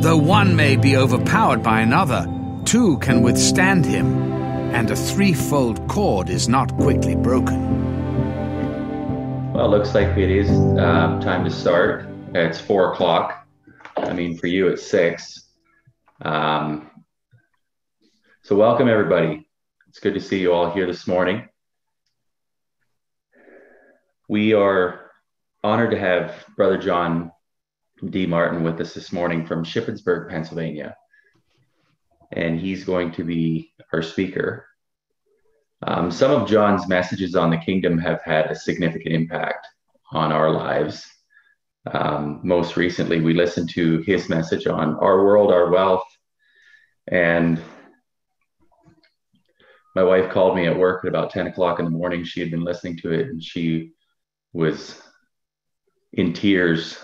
Though one may be overpowered by another, two can withstand him, and a threefold cord is not quickly broken. Well, looks like it is uh, time to start. It's four o'clock. I mean, for you, it's six. Um, so, welcome everybody. It's good to see you all here this morning. We are honored to have Brother John D. Martin with us this morning from Shippensburg, Pennsylvania. And he's going to be our speaker. Um, some of John's messages on the kingdom have had a significant impact on our lives. Um, most recently, we listened to his message on our world, our wealth. And my wife called me at work at about 10 o'clock in the morning. She had been listening to it and she was in tears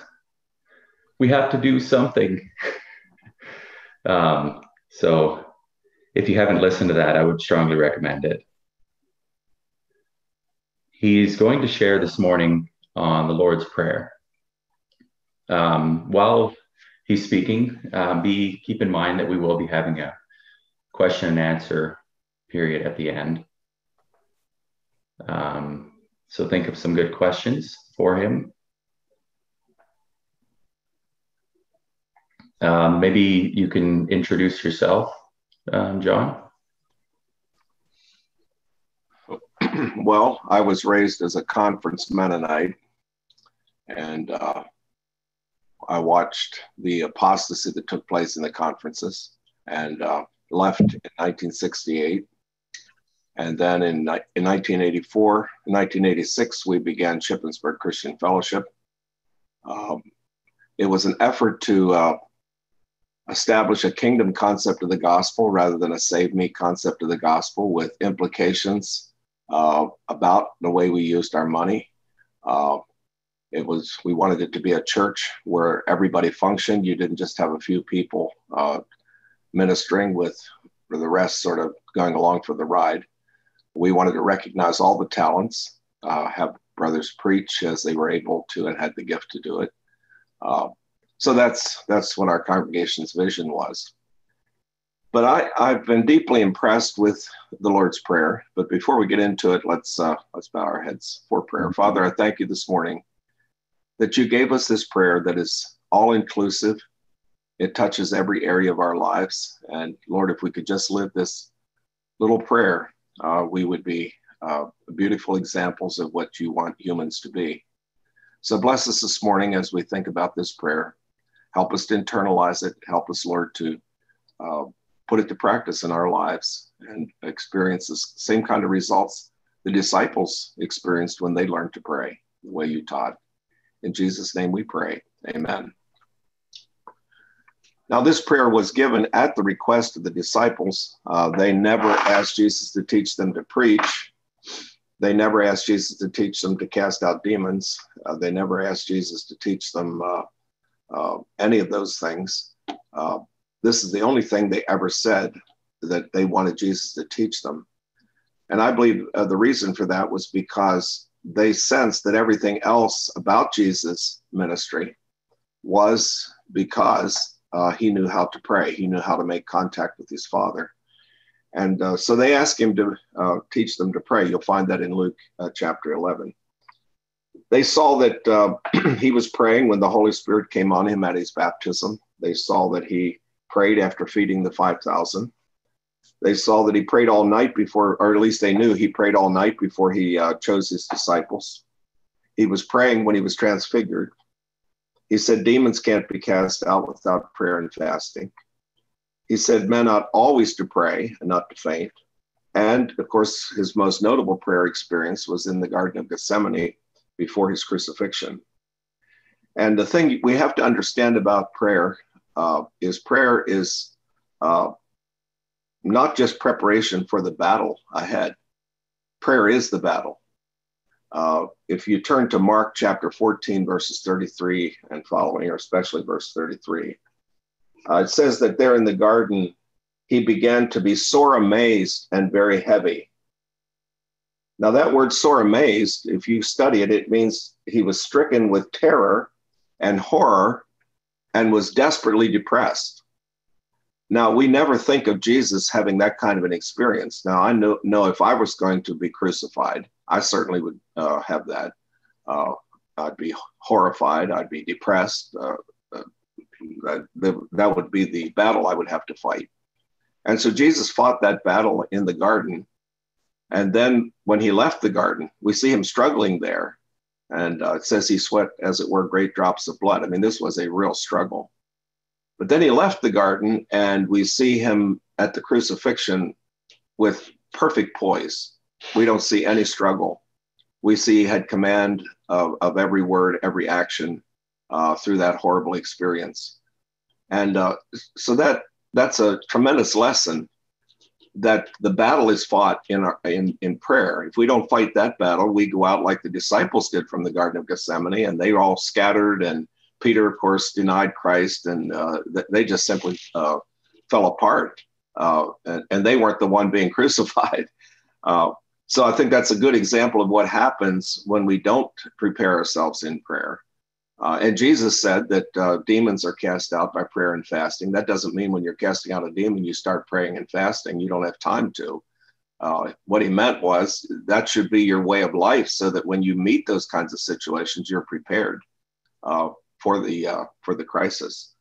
we have to do something. um, so if you haven't listened to that, I would strongly recommend it. He's going to share this morning on the Lord's Prayer. Um, while he's speaking, uh, be keep in mind that we will be having a question and answer period at the end. Um, so think of some good questions for him Um, maybe you can introduce yourself, um, John. Well, I was raised as a conference Mennonite, and uh, I watched the apostasy that took place in the conferences and uh, left in 1968. And then in, in 1984, 1986, we began Shippensburg Christian Fellowship. Um, it was an effort to uh, establish a kingdom concept of the gospel rather than a save me concept of the gospel with implications uh, about the way we used our money. Uh, it was we wanted it to be a church where everybody functioned. You didn't just have a few people uh, ministering with the rest sort of going along for the ride. We wanted to recognize all the talents, uh, have brothers preach as they were able to and had the gift to do it. So that's that's what our congregation's vision was. But I, I've been deeply impressed with the Lord's Prayer. But before we get into it, let's uh, let's bow our heads for prayer. Father, I thank you this morning that you gave us this prayer that is all inclusive. It touches every area of our lives. And Lord, if we could just live this little prayer, uh, we would be uh, beautiful examples of what you want humans to be. So bless us this morning as we think about this prayer. Help us to internalize it. Help us, Lord, to uh, put it to practice in our lives and experience the same kind of results the disciples experienced when they learned to pray the way you taught. In Jesus' name we pray. Amen. Now, this prayer was given at the request of the disciples. Uh, they never asked Jesus to teach them to preach. They never asked Jesus to teach them to cast out demons. Uh, they never asked Jesus to teach them uh, any of those things. Uh, this is the only thing they ever said that they wanted Jesus to teach them. And I believe uh, the reason for that was because they sensed that everything else about Jesus' ministry was because uh, he knew how to pray, he knew how to make contact with his Father. And uh, so they asked him to uh, teach them to pray. You'll find that in Luke chapter 11 they saw that uh, he was praying when the Holy Spirit came on him at his baptism. They saw that he prayed after feeding the 5,000. They saw that he prayed all night before, or at least they knew he prayed all night before he uh, chose his disciples. He was praying when he was transfigured. He said, Demons can't be cast out without prayer and fasting. He said, Men ought always to pray and not to faint. And of course, his most notable prayer experience was in the Garden of Gethsemane before his crucifixion. And the thing we have to understand about prayer uh, is prayer is uh, not just preparation for the battle ahead. Prayer is the battle. Uh, if you turn to Mark chapter 14, verses 33 and following, or especially verse 33, uh, it says that there in the garden, he began to be sore amazed and very heavy now, that word sore amazed, if you study it, it means he was stricken with terror and horror and was desperately depressed. Now, we never think of Jesus having that kind of an experience. Now, I know, know if I was going to be crucified, I certainly would uh, have that. Uh, I'd be horrified. I'd be depressed. Uh, uh that, that would be the battle I would have to fight. And so Jesus fought that battle in the garden. And then when he left the garden, we see him struggling there. And uh, it says he sweat, as it were, great drops of blood. I mean, this was a real struggle. But then he left the garden, and we see him at the crucifixion with perfect poise. We don't see any struggle. We see he had command of, of every word, every action uh, through that horrible experience. And uh, so that that's a tremendous lesson that the battle is fought in, our, in, in prayer. If we don't fight that battle, we go out like the disciples did from the Garden of Gethsemane, and they all scattered. And Peter, of course, denied Christ, and uh, they just simply uh, fell apart. Uh, and, and, they weren't the one being crucified. Uh, so I think that's a good example of what happens when we don't prepare ourselves in prayer. Uh, and Jesus said that uh, demons are cast out by prayer and fasting. That doesn't mean when you're casting out a demon, you start praying and fasting. You don't have time to. Uh, what he meant was that should be your way of life, so that when you meet those kinds of situations, you're prepared uh, for the uh, for the crisis.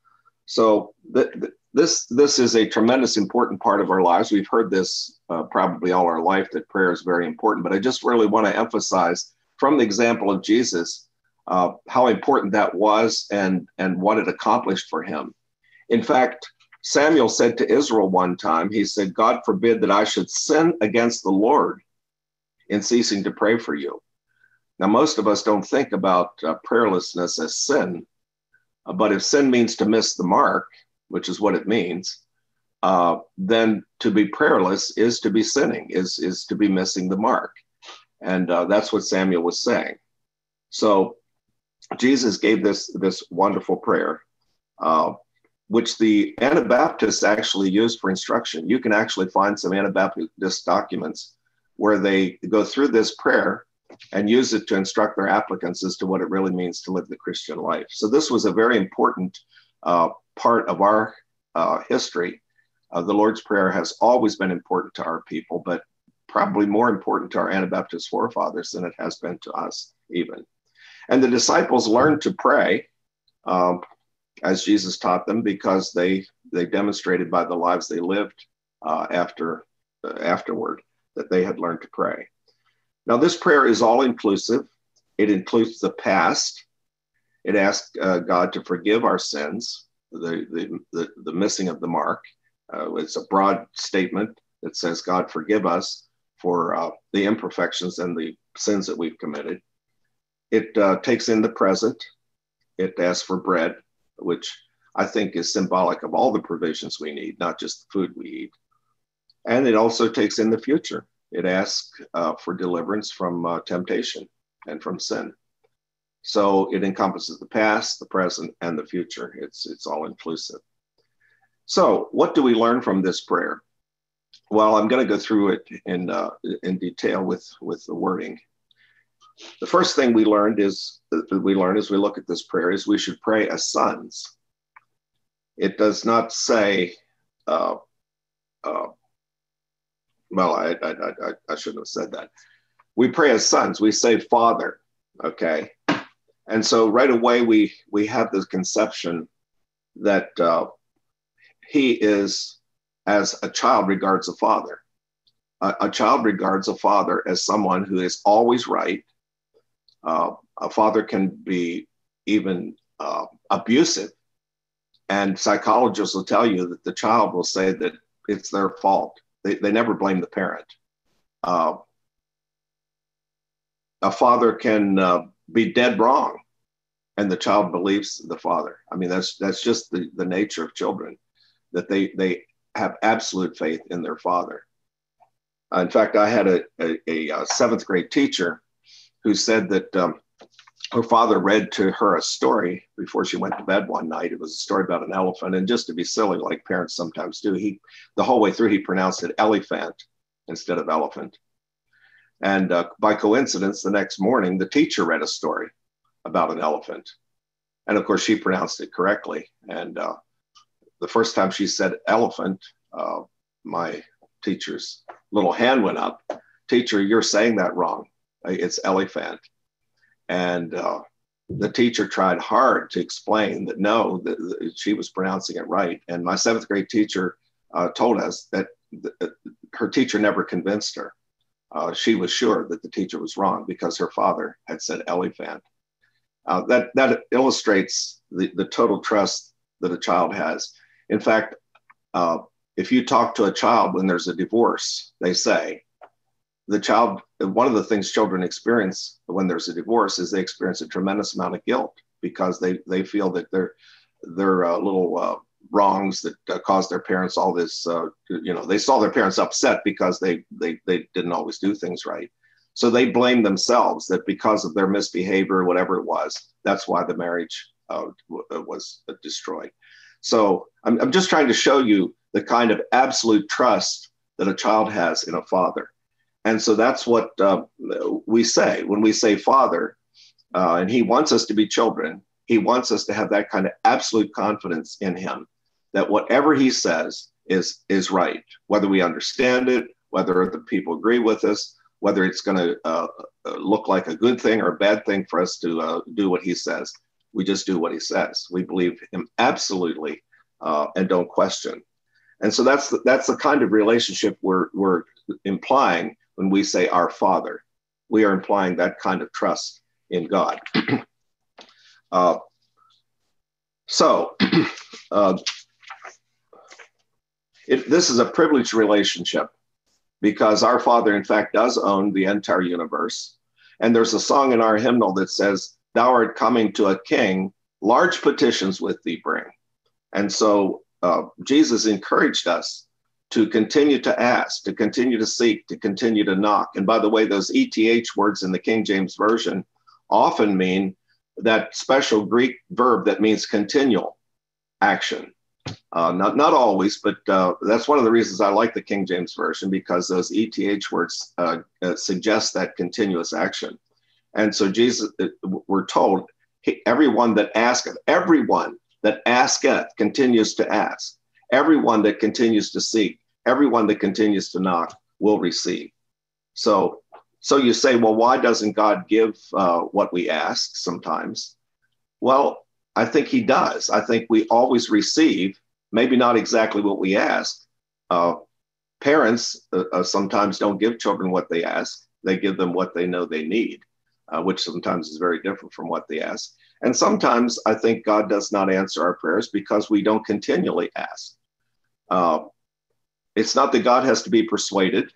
So th- th- this this is a tremendous important part of our lives. We've heard this uh, probably all our life that prayer is very important, but I just really want to emphasize from the example of Jesus uh, how important that was and, and what it accomplished for him. In fact, Samuel said to Israel one time, he said, God forbid that I should sin against the Lord in ceasing to pray for you. Now, most of us don't think about uh, prayerlessness as sin, uh, but if sin means to miss the mark, which is what it means, uh, then to be prayerless is to be sinning, is, is to be missing the mark. And uh, that's what Samuel was saying. So Jesus gave this this wonderful prayer, uh, which the Anabaptists actually used for instruction. You can actually find some Anabaptist documents where they go through this prayer and use it to instruct their applicants as to what it really means to live the Christian life. So this was a very important uh, part of our uh, history. Uh, the Lord's Prayer has always been important to our people, but probably more important to our Anabaptist forefathers than it has been to us, even. And the disciples learned to pray um, as Jesus taught them because they they demonstrated by the lives they lived uh, after uh, afterward that they had learned to pray. Now this prayer is all inclusive. It includes the past. It asks uh, God to forgive our sins, the, the, the, the missing of the mark. Uh, it's a broad statement that says, God, forgive us for uh, the imperfections and the sins that we've committed. It uh, takes in the present. It asks for bread, which I think is symbolic of all the provisions we need, not just the food we eat. And it also takes in the future. It asks uh, for deliverance from uh, temptation and from sin. So it encompasses the past, the present, and the future. It's, it's all inclusive. So, what do we learn from this prayer? Well, I'm going to go through it in, uh, in detail with, with the wording the first thing we learned is that we learn as we look at this prayer is we should pray as sons. It does not say, uh, uh, well, I, I, I, I shouldn't have said that. We pray as sons. We say Father, okay? And so right away we we have this conception that uh, he is as a child regards a father. A, a child regards a father as someone who is always right, uh, a father can be even uh, abusive. And psychologists will tell you that the child will say that it's their fault. They, they never blame the parent. Uh, a father can uh, be dead wrong and the child believes the father. I mean, that's, that's just the, the nature of children, that they, they have absolute faith in their father. in fact, I had a, a, a uh, seventh grade teacher who said that um, her father read to her a story before she went to bed one night. It was a story about an elephant, and just to be silly, like parents sometimes do, he the whole way through he pronounced it elephant instead of elephant. And uh, by coincidence, the next morning, the teacher read a story about an elephant. And of course, she pronounced it correctly. And uh, the first time she said elephant, uh, my teacher's little hand went up. Teacher, you're saying that wrong. It's elephant. And uh, the teacher tried hard to explain that no, that, she was pronouncing it right. And my seventh grade teacher uh, told us that her teacher never convinced her. Uh, she was sure that the teacher was wrong because her father had said elephant. Uh, that, that illustrates the, the total trust that a child has. In fact, uh, if you talk to a child when there's a divorce, they say, the child, one of the things children experience when there's a divorce is they experience a tremendous amount of guilt because they, they feel that their, their uh, little uh, wrongs that uh, caused their parents all this, uh, you know, they saw their parents upset because they, they, they didn't always do things right. So they blame themselves that because of their misbehavior, whatever it was, that's why the marriage uh, uh, was destroyed. So I'm, I'm just trying to show you the kind of absolute trust that a child has in a father. And so that's what uh, we say when we say father, uh, and he wants us to be children. He wants us to have that kind of absolute confidence in him that whatever he says is is right, whether we understand it, whether the people agree with us, whether it's going to uh, uh, look like a good thing or a bad thing for us to uh, do what he says. We just do what he says. We believe him absolutely uh, and don't question. And so that's the, that's the kind of relationship we're, we're implying when we say our Father. We are implying that kind of trust in God. uh, so, uh, it, this is a privileged relationship because our Father, in fact, does own the entire universe. And there's a song in our hymnal that says, Thou art coming to a king, large petitions with thee bring. And so uh, Jesus encouraged us to continue to ask, to continue to seek, to continue to knock. And by the way, those ETH words in the King James Version often mean that special Greek verb that means continual action. Uh, not not always, but uh, that's one of the reasons I like the King James version because those ETH words uh, uh, suggest that continuous action. And so Jesus, uh, we're told, everyone that asketh, everyone that asketh continues to ask. Everyone that continues to seek, everyone that continues to knock will receive. So, so you say, well, why doesn't God give uh, what we ask sometimes? Well, I think he does. I think we always receive, maybe not exactly what we ask. Uh, parents uh, uh, sometimes don't give children what they ask, they give them what they know they need, uh, which sometimes is very different from what they ask. And sometimes I think God does not answer our prayers because we don't continually ask. Uh, it's not that God has to be persuaded,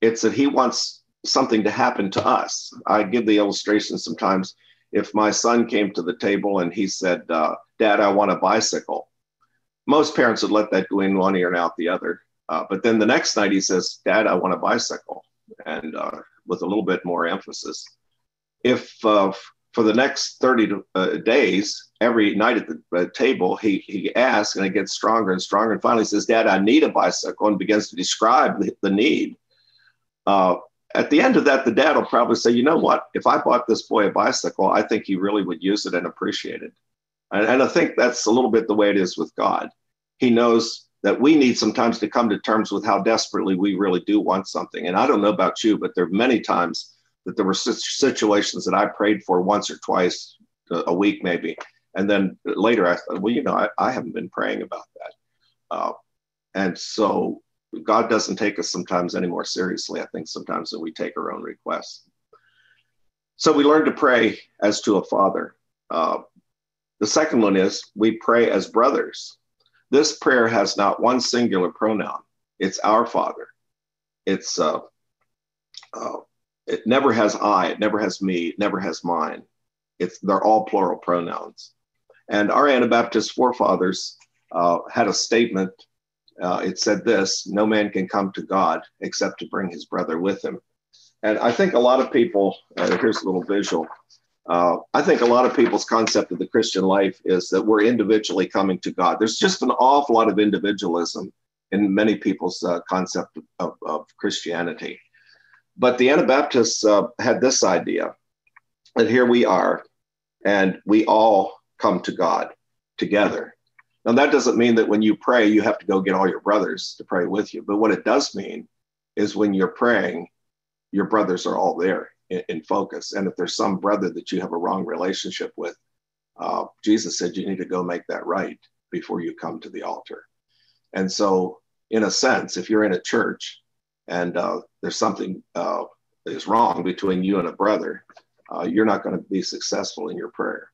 it's that He wants something to happen to us. I give the illustration sometimes if my son came to the table and he said, uh, Dad, I want a bicycle, most parents would let that go in one ear and out the other. Uh, but then the next night he says, Dad, I want a bicycle, and uh, with a little bit more emphasis. If uh, for the next 30 to, uh, days, every night at the uh, table, he, he asks and it gets stronger and stronger. And finally says, Dad, I need a bicycle, and begins to describe the, the need. Uh, at the end of that, the dad will probably say, you know what? If I bought this boy a bicycle, I think he really would use it and appreciate it. And, and I think that's a little bit the way it is with God. He knows that we need sometimes to come to terms with how desperately we really do want something. And I don't know about you, but there are many times that there were situations that I prayed for once or twice a week, maybe. And then later I thought, well, you know, I, I haven't been praying about that. Uh, and so God doesn't take us sometimes any more seriously, I think, sometimes than we take our own requests. So we learn to pray as to a father. Uh, the second one is we pray as brothers. This prayer has not one singular pronoun. It's our Father. It's uh, uh, it never has I. It never has me. It never has mine. It's they're all plural pronouns. And our Anabaptist forefathers uh, had a statement uh, it said this no man can come to God except to bring his brother with him. And I think a lot of people, uh, here's a little visual. Uh, I think a lot of people's concept of the Christian life is that we're individually coming to God. There's just an awful lot of individualism in many people's uh, concept of, of, Christianity. But the Anabaptists uh, had this idea that here we are, and we all come to God together. Now, that doesn't mean that when you pray, you have to go get all your brothers to pray with you. But what it does mean is when you're praying, your brothers are all there in, in focus. And if there's some brother that you have a wrong relationship with, uh, Jesus said you need to go make that right before you come to the altar. And so, in a sense, if you're in a church and uh, there's something uh, is wrong between you and a brother, uh, you're not going to be successful in your prayer.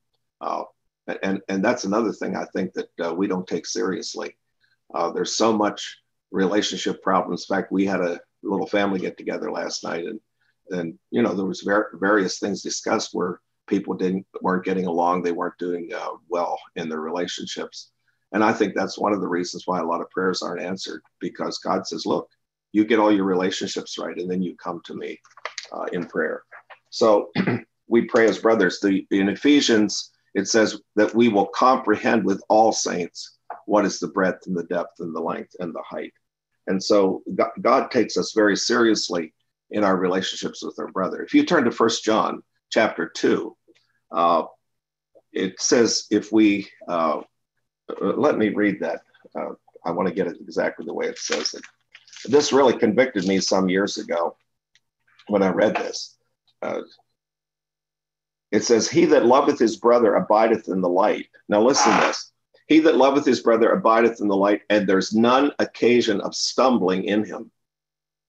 And and that's another thing I think that uh, we don't take seriously. Uh, there's so much relationship problems. In fact, we had a little family get together last night, and and you know there was ver- various things discussed where people didn't weren't getting along, they weren't doing uh, well in their relationships, and I think that's one of the reasons why a lot of prayers aren't answered because God says, look, you get all your relationships right, and then you come to me uh, in prayer. So we pray as brothers. The in Ephesians it says that we will comprehend with all saints what is the breadth and the depth and the length and the height. And so God takes us very seriously in our relationships with our brother. If you turn to First John chapter 2, uh, it says if we, uh, let me read that. Uh, I want to get it exactly the way it says it. This really convicted me some years ago when I read this. It says, He that loveth his brother abideth in the light. Now listen to this. He that loveth his brother abideth in the light, and there's none occasion of stumbling in him.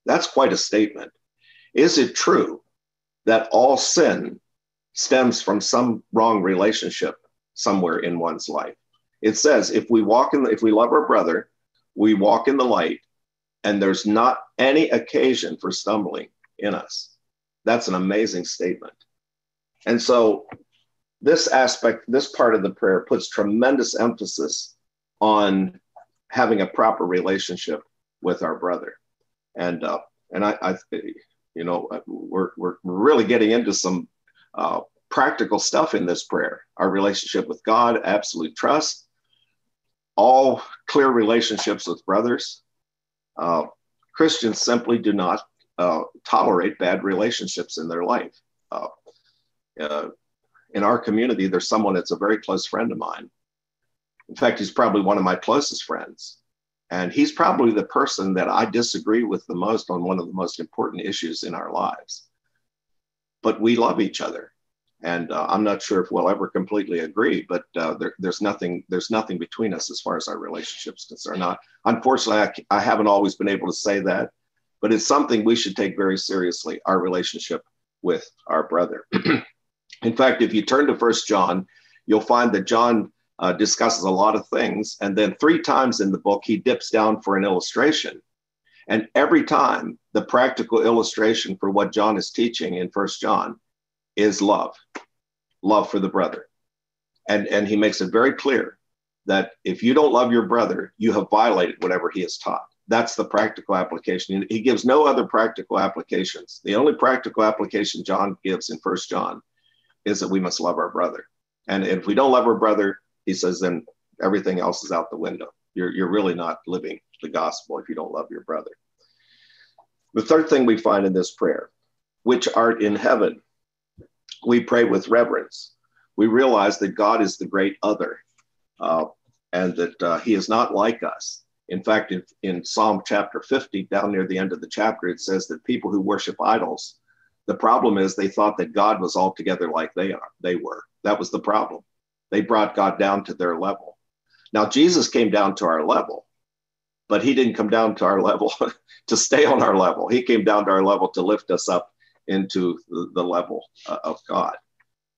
That's quite a statement. Is it true that all sin stems from some wrong relationship somewhere in one's life? It says, if we walk in, the, if we love our brother, we walk in the light, and there's not any occasion for stumbling in us. That's an amazing statement. And so this aspect, this part of the prayer puts tremendous emphasis on having a proper relationship with our brother. And uh, and I, I, you know, we're we're really getting into some uh, practical stuff in this prayer. Our relationship with God, absolute trust, all clear relationships with brothers. Uh, Christians simply do not uh, tolerate bad relationships in their life. Uh, in our community, there's someone that's a very close friend of mine. In fact, he's probably one of my closest friends. And he's probably the person that I disagree with the most on one of the most important issues in our lives. But we love each other. And uh, I'm not sure if we'll ever completely agree, but uh, there, there's nothing there's nothing between us as far as our relationships concerned. Not, unfortunately, I, I haven't always been able to say that, but it's something we should take very seriously. Our relationship with our brother. In fact, if you turn to First John, you'll find that John uh, discusses a lot of things. And then three times in the book, he dips down for an illustration. And every time, the practical illustration for what John is teaching in First John is love, love for the brother. And, and he makes it very clear that if you don't love your brother, you have violated whatever he has taught. That's the practical application. He gives no other practical applications. The only practical application John gives in First John is that we must love our brother. And if we don't love our brother, he says, then everything else is out the window. You're, you're really not living the gospel if you don't love your brother. The third thing we find in this prayer, which art in heaven, we pray with reverence. We realize that God is the great other uh, and that uh, he is not like us. In fact, in, in Psalm chapter 50, down near the end of the chapter, it says that people who worship idols the problem is they thought that God was altogether like they are. They were. That was the problem. They brought God down to their level. Now Jesus came down to our level, but he didn't come down to our level to stay on our level. He came down to our level to lift us up into the, level uh, of God.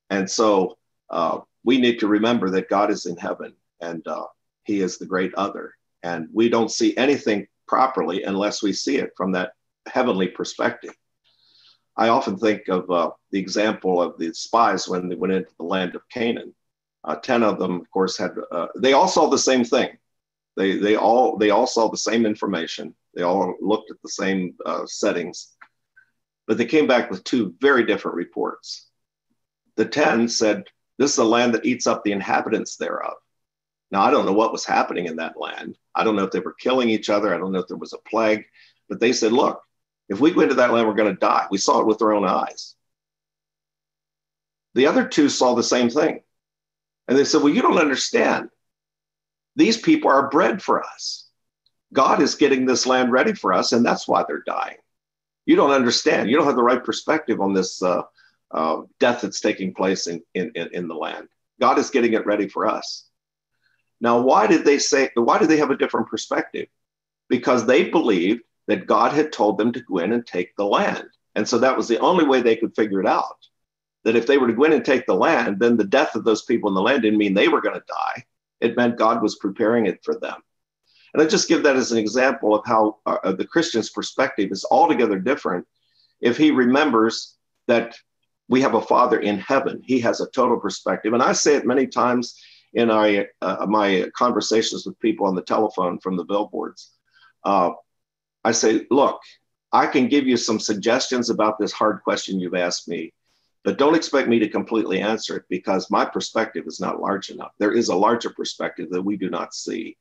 And so uh, we need to remember that God is in heaven and uh, he is the great other. And we don't see anything properly unless we see it from that heavenly perspective. I often think of uh, the example of the spies when they went into the land of Canaan. Uh, Ten of them, of course, had uh, they all saw the same thing. They they all they all saw the same information. They all looked at the same uh, settings, but they came back with two very different reports. The ten said, "This is a land that eats up the inhabitants thereof." Now I don't know what was happening in that land. I don't know if they were killing each other. I don't know if there was a plague, but they said, "Look, if we go into that land, we're going to die. We saw it with our own eyes. The other two saw the same thing. And they said, Well, you don't understand. These people are bread for us. God is getting this land ready for us, and that's why they're dying. You don't understand. You don't have the right perspective on this uh, uh, death that's taking place in, in, in the land. God is getting it ready for us. Now, why did they say, why did they have a different perspective? Because they believed that God had told them to go in and take the land. And so that was the only way they could figure it out. That if they were to go in and take the land, then the death of those people in the land didn't mean they were going to die. It meant God was preparing it for them. And I just give that as an example of how uh, the Christian's perspective is altogether different if he remembers that we have a Father in heaven. He has a total perspective. And I say it many times in our, uh, my conversations with people on the telephone from the billboards. Uh, I say, look, I can give you some suggestions about this hard question you've asked me, but don't expect me to completely answer it because my perspective is not large enough. There is a larger perspective that we do not see.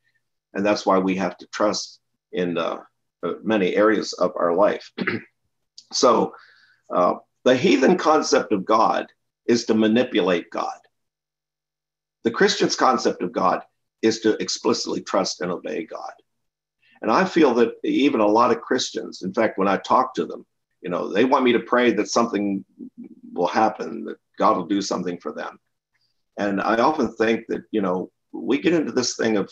And that's why we have to trust in uh, uh many areas of our life. so, uh, the heathen concept of God is to manipulate God. The Christian's concept of God is to explicitly trust and obey God. And I feel that even a lot of Christians, in fact, when I talk to them, you know, they want me to pray that something will happen, that God will do something for them. And I often think that, you know, we get into this thing of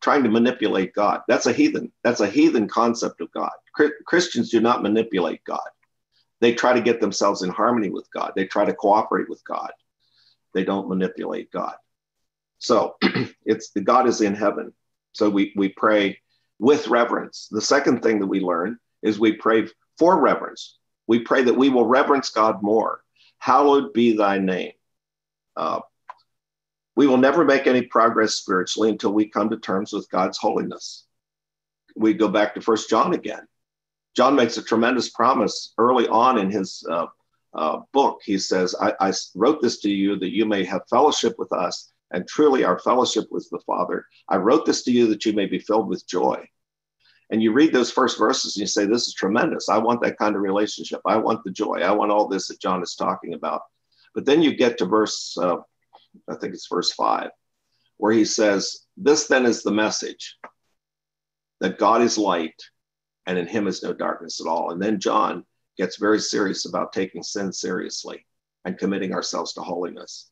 trying to manipulate God. That's a heathen. That's a heathen concept of God. Christians do not manipulate God. They try to get themselves in harmony with God. They try to cooperate with God. They don't manipulate God. So it's the God is in heaven. So we, we pray with reverence. The second thing that we learn is we pray for reverence. We pray that we will reverence God more. Hallowed be thy name. Uh, we will never make any progress spiritually until we come to terms with God's holiness. We go back to First John again. John makes a tremendous promise early on in his uh, uh, book. He says, I, I wrote this to you that you may have fellowship with us and truly our fellowship with the Father. I wrote this to you that you may be filled with joy. And you read those first verses and you say, This is tremendous. I want that kind of relationship. I want the joy. I want all this that John is talking about. But then you get to verse, uh, I think it's verse five, where he says, This then is the message that God is light and in him is no darkness at all. And then John gets very serious about taking sin seriously and committing ourselves to holiness.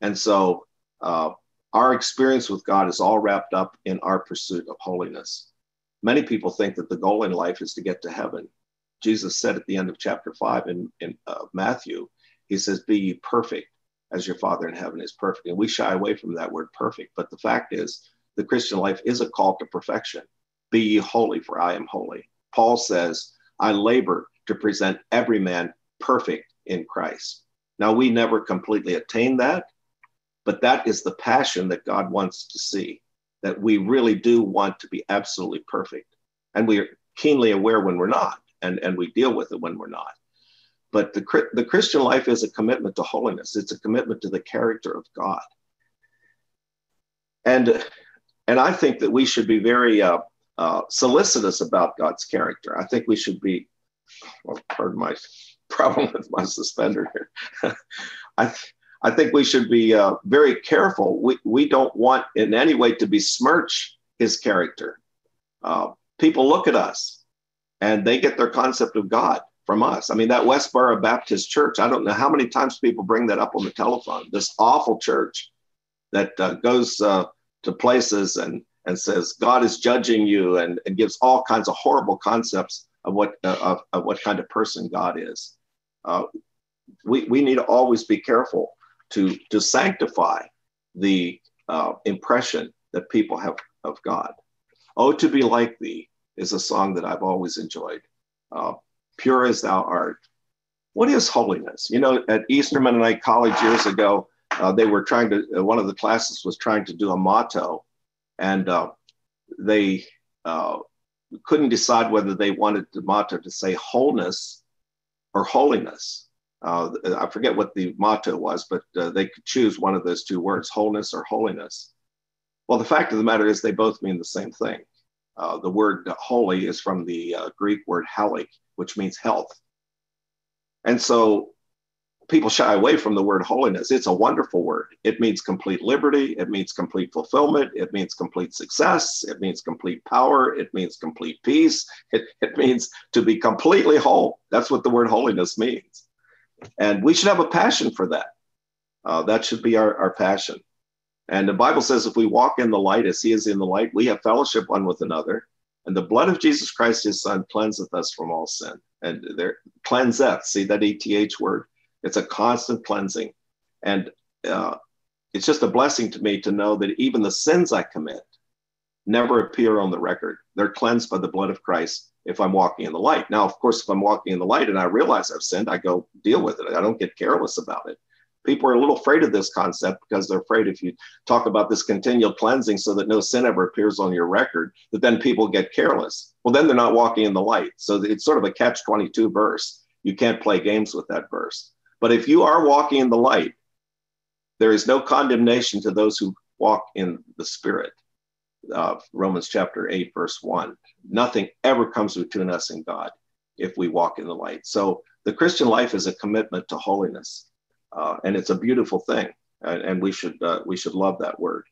And so uh, our experience with God is all wrapped up in our pursuit of holiness. Many people think that the goal in life is to get to heaven. Jesus said at the end of chapter five in, in uh, Matthew, he says, Be ye perfect as your Father in heaven is perfect. And we shy away from that word perfect. But the fact is, the Christian life is a call to perfection. Be ye holy, for I am holy. Paul says, I labor to present every man perfect in Christ. Now, we never completely attain that, but that is the passion that God wants to see, that we really do want to be absolutely perfect. And we're keenly aware when we're not, and, and we deal with it when we're not. But the, the Christian life is a commitment to holiness, it's a commitment to the character of God. And, and I think that we should be very uh, uh, solicitous about God's character. I think we should be, well, pardon my problem with my suspender here. I, th- I think we should be uh, very careful. We, we don't want in any way to besmirch his character. Uh, people look at us and they get their concept of God from us. I mean, that Westboro Baptist Church, I don't know how many times people bring that up on the telephone. This awful church that uh, goes uh, to places and, and says, God is judging you and, and gives all kinds of horrible concepts of what, uh, of, of, what kind of person God is. Uh, we, we need to always be careful to, to sanctify the uh, impression that people have of God. Oh, to be like thee is a song that I've always enjoyed. Uh, Pure as thou art. What is holiness? You know, at Eastern Mennonite College years ago, uh, they were trying to, uh, one of the classes was trying to do a motto, and uh, they uh, couldn't decide whether they wanted the motto to say wholeness or holiness. Uh, I forget what the motto was, but uh, they could choose one of those two words, wholeness or holiness. Well, the fact of the matter is they both mean the same thing. Uh, the word holy is from the uh, Greek word halik, which means health. And so people shy away from the word holiness. It's a wonderful word. It means complete liberty. It means complete fulfillment. It means complete success. It means complete power. It means complete peace. It, it means to be completely whole. That's what the word holiness means. And we should have a passion for that. Uh, that should be our, our passion. And the Bible says if we walk in the light as he is in the light, we have fellowship one with another. And the blood of Jesus Christ, his son, cleanseth us from all sin. And there, cleanseth, see that ETH word? It's a constant cleansing. And uh, it's just a blessing to me to know that even the sins I commit never appear on the record. They're cleansed by the blood of Christ if I'm walking in the light. Now, of course, if I'm walking in the light and I realize I've sinned, I go deal with it. I don't get careless about it. People are a little afraid of this concept because they're afraid if you talk about this continual cleansing so that no sin ever appears on your record, that then people get careless. Well, then they're not walking in the light. So it's sort of a catch 22 verse. You can't play games with that verse. But if you are walking in the light, there is no condemnation to those who walk in the Spirit. Uh, Romans chapter 8, verse 1. Nothing ever comes between us and God if we walk in the light. So the Christian life is a commitment to holiness, uh, and it's a beautiful thing, and, and we should uh, we should love that word.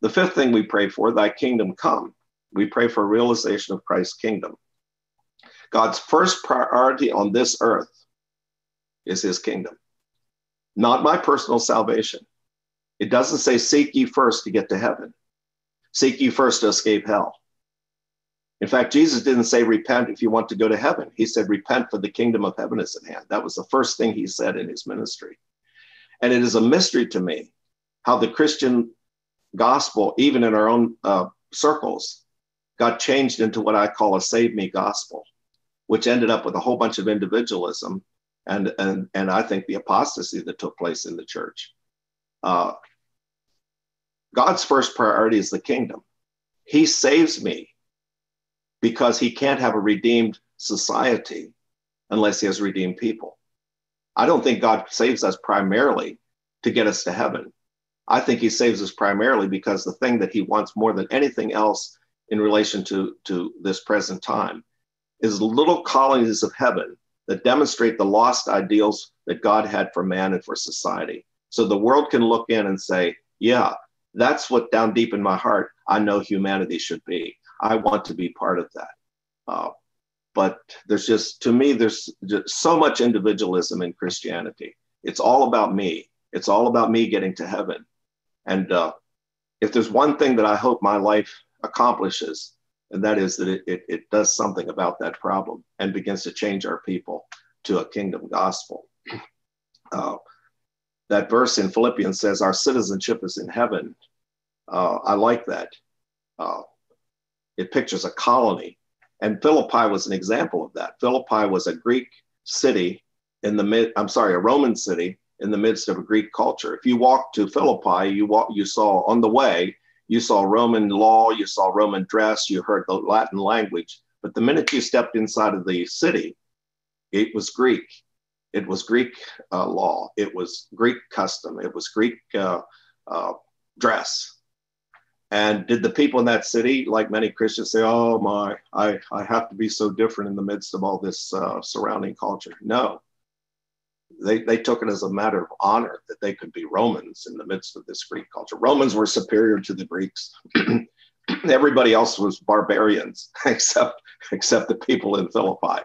The fifth thing we pray for: Thy kingdom come. We pray for realization of Christ's kingdom. God's first priority on this earth is his kingdom, not my personal salvation. It doesn't say, seek ye first to get to heaven, seek you first to escape hell. In fact, Jesus didn't say, repent if you want to go to heaven. He said, repent for the kingdom of heaven is at hand. That was the first thing he said in his ministry. And it is a mystery to me how the Christian gospel, even in our own uh, circles, got changed into what I call a save me gospel, which ended up with a whole bunch of individualism and and and I think the apostasy that took place in the church. Uh, God's first priority is the kingdom. He saves me because he can't have a redeemed society unless he has redeemed people. I don't think God saves us primarily to get us to heaven. I think he saves us primarily because the thing that he wants more than anything else in relation to, to this present time is little colonies of heaven that demonstrate the lost ideals that God had for man and for society. So the world can look in and say, yeah, that's what down deep in my heart I know humanity should be. I want to be part of that. Uh, but there's just, to me, there's just so much individualism in Christianity. It's all about me. It's all about me getting to heaven. And uh, if there's one thing that I hope my life accomplishes, and that is that it, it, it does something about that problem and begins to change our people to a kingdom gospel. Uh, that verse in Philippians says, Our citizenship is in heaven. Uh, I like that. Uh, it pictures a colony. And Philippi was an example of that. Philippi was a Greek city in the mid, I'm sorry, a Roman city in the midst of a Greek culture. If you walked to Philippi, you walk, you saw on the way, you saw Roman law, you saw Roman dress, you heard the Latin language. But the minute you stepped inside of the city, it was Greek. It was Greek uh, law. It was Greek custom. It was Greek uh, uh, dress. And did the people in that city, like many Christians, say, "Oh my, I, I have to be so different in the midst of all this uh, surrounding culture"? No, they, they took it as a matter of honor that they could be Romans in the midst of this Greek culture. Romans were superior to the Greeks. Everybody else was barbarians except except the people in Philippi,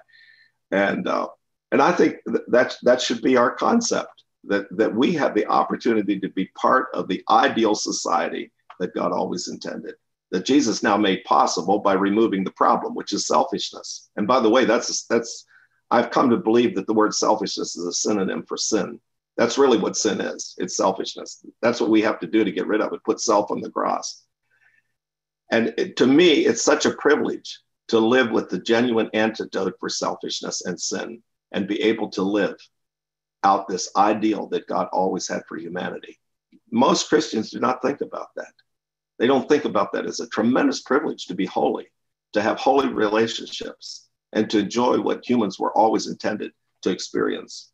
and uh, and I think that that should be our concept that that we have the opportunity to be part of the ideal society that God always intended. That Jesus now made possible by removing the problem, which is selfishness. And by the way, that's that's I've come to believe that the word selfishness is a synonym for sin. That's really what sin is. It's selfishness. That's what we have to do to get rid of it, put self on the cross. And it, to me, it's such a privilege to live with the genuine antidote for selfishness and sin and be able to live out this ideal that God always had for humanity. Most Christians do not think about that. They don't think about that as a tremendous privilege to be holy, to have holy relationships, and to enjoy what humans were always intended to experience.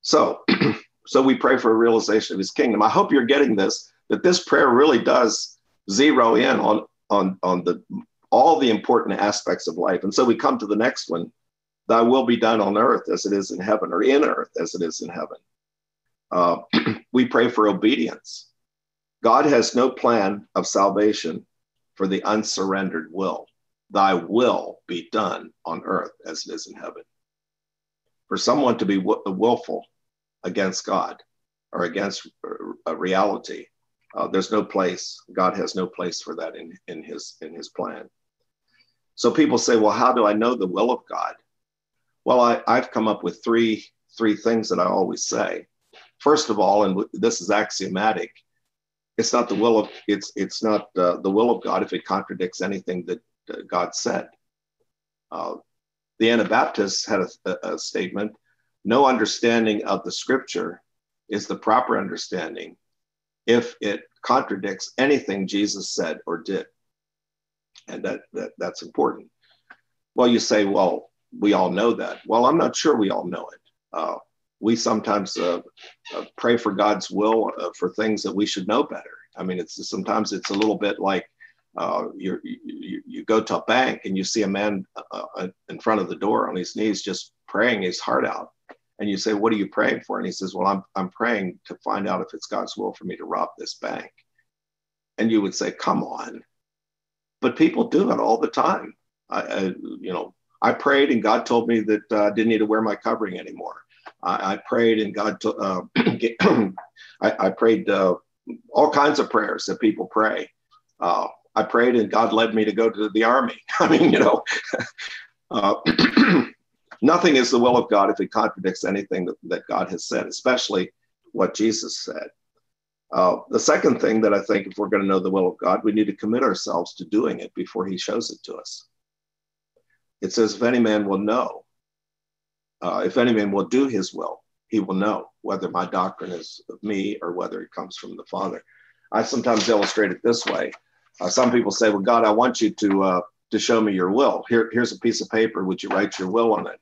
So, so we pray for a realization of his kingdom. I hope you're getting this, that this prayer really does zero in on, on, on the, all the important aspects of life. And so we come to the next one, Thy will be done on earth as it is in heaven, or in earth as it is in heaven. Uh, we pray for obedience. God has no plan of salvation for the unsurrendered will. Thy will be done on earth as it is in heaven. For someone to be w- willful against God or against a reality, uh, there's no place. God has no place for that in, in his in his plan. So people say, well, how do I know the will of God? Well, I, I've come up with three three things that I always say. First of all, and this is axiomatic, it's not the will of it's it's not uh, the will of God if it contradicts anything that uh, God said. Uh, the Anabaptists had a, a, statement: "No understanding of the Scripture is the proper understanding if it contradicts anything Jesus said or did," and that, that that's important. Well, you say, "Well, we all know that." Well, I'm not sure we all know it. Uh, we sometimes uh, uh, pray for God's will uh, for things that we should know better. I mean, it's sometimes it's a little bit like uh, you you go to a bank and you see a man uh, in front of the door on his knees just praying his heart out, and you say, "What are you praying for?" And he says, "Well, I'm I'm praying to find out if it's God's will for me to rob this bank." And you would say, "Come on," but people do it all the time. I, I you know I prayed and God told me that I didn't need to wear my covering anymore. I, I prayed and God, t- uh, I, I, prayed uh, all kinds of prayers that people pray. Uh, I prayed and God led me to go to the army. I mean, you know, uh, nothing is the will of God if it contradicts anything that, that God has said, especially what Jesus said. Uh, the second thing that I think, if we're going to know the will of God, we need to commit ourselves to doing it before He shows it to us. It says, if any man will know, uh, if any man will do his will, he will know whether my doctrine is of me or whether it comes from the Father. I sometimes illustrate it this way. Uh, some people say, "Well, God, I want you to uh, to show me your will. Here, here's a piece of paper. Would you write your will on it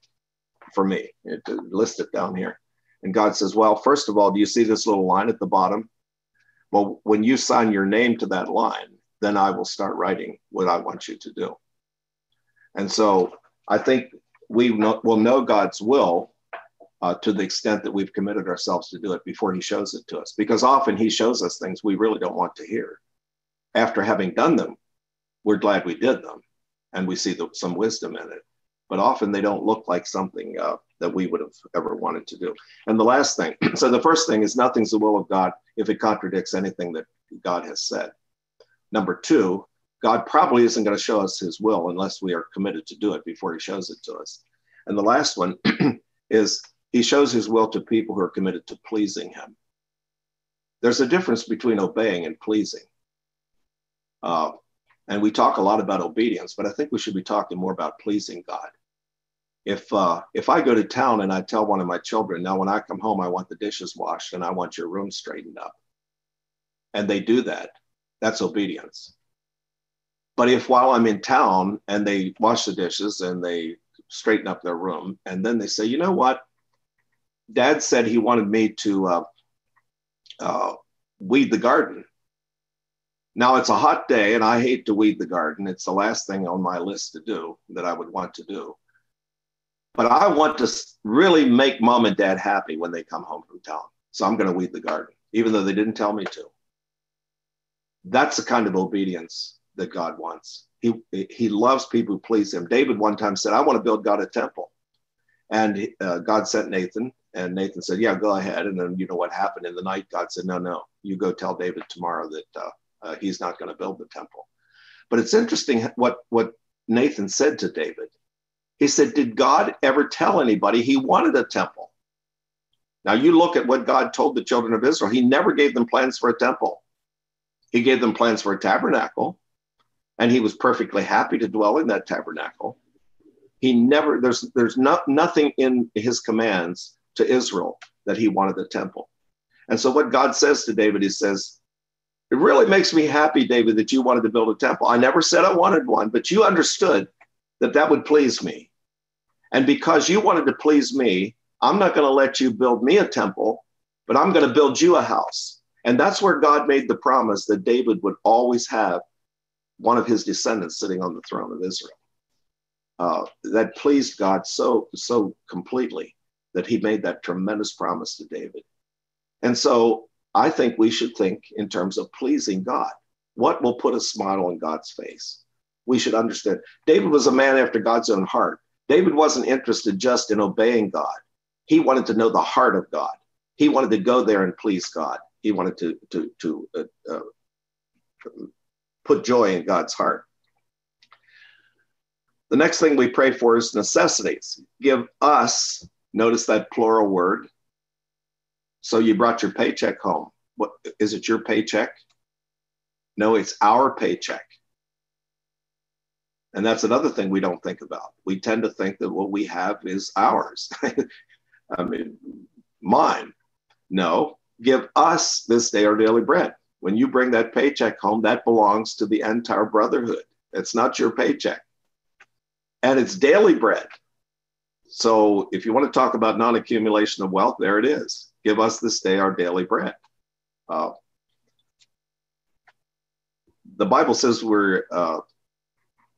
for me? It, list it down here." And God says, "Well, first of all, do you see this little line at the bottom? Well, when you sign your name to that line, then I will start writing what I want you to do." And so I think we will know God's will uh, to the extent that we've committed ourselves to do it before He shows it to us. Because often He shows us things we really don't want to hear. After having done them, we're glad we did them and we see the, some wisdom in it. But often they don't look like something uh, that we would have ever wanted to do. And the last thing so the first thing is nothing's the will of God if it contradicts anything that God has said. Number two, God probably isn't going to show us his will unless we are committed to do it before he shows it to us. And the last one is he shows his will to people who are committed to pleasing him. There's a difference between obeying and pleasing. Uh, and we talk a lot about obedience, but I think we should be talking more about pleasing God. If uh, if I go to town and I tell one of my children, now when I come home, I want the dishes washed and I want your room straightened up, and they do that, that's obedience. But if while I'm in town and they wash the dishes and they straighten up their room, and then they say, you know what? Dad said he wanted me to uh, uh, weed the garden. Now it's a hot day and I hate to weed the garden. It's the last thing on my list to do that I would want to do. But I want to really make mom and dad happy when they come home from town. So I'm going to weed the garden, even though they didn't tell me to. That's the kind of obedience that God wants. He, he loves people who please him. David one time said, I want to build God a temple. And uh, God sent Nathan, and Nathan said, Yeah, go ahead. And then you know what happened in the night? God said, No, no, you go tell David tomorrow that uh, uh, he's not going to build the temple. But it's interesting what, what Nathan said to David. He said, Did God ever tell anybody he wanted a temple? Now you look at what God told the children of Israel. He never gave them plans for a temple. He gave them plans for a tabernacle and he was perfectly happy to dwell in that tabernacle. He never there's there's not nothing in his commands to Israel that he wanted the temple. And so what God says to David, he says, It really makes me happy, David, that you wanted to build a temple. I never said I wanted one, but you understood that that would please me. And because you wanted to please me, I'm not going to let you build me a temple, but I'm going to build you a house. And that's where God made the promise that David would always have one of his descendants sitting on the throne of Israel. uh, that pleased God so so completely that He made that tremendous promise to David. And so I think we should think in terms of pleasing God. What will put a smile on God's face? We should understand. David was a man after God's own heart. David wasn't interested just in obeying God. He wanted to know the heart of God. He wanted to go there and please God. He wanted to to to uh, uh, put joy in God's heart. The next thing we pray for is necessities. Give us, notice that plural word. So you brought your paycheck home. What is it your paycheck? No, it's our paycheck. And that's another thing we don't think about. We tend to think that what we have is ours. I mean, mine. No, give us this day our daily bread. When you bring that paycheck home, that belongs to the entire brotherhood. It's not your paycheck and it's daily bread. So if you want to talk about non accumulation of wealth, there it is. Give us this day our daily bread. Uh, the Bible says we're uh,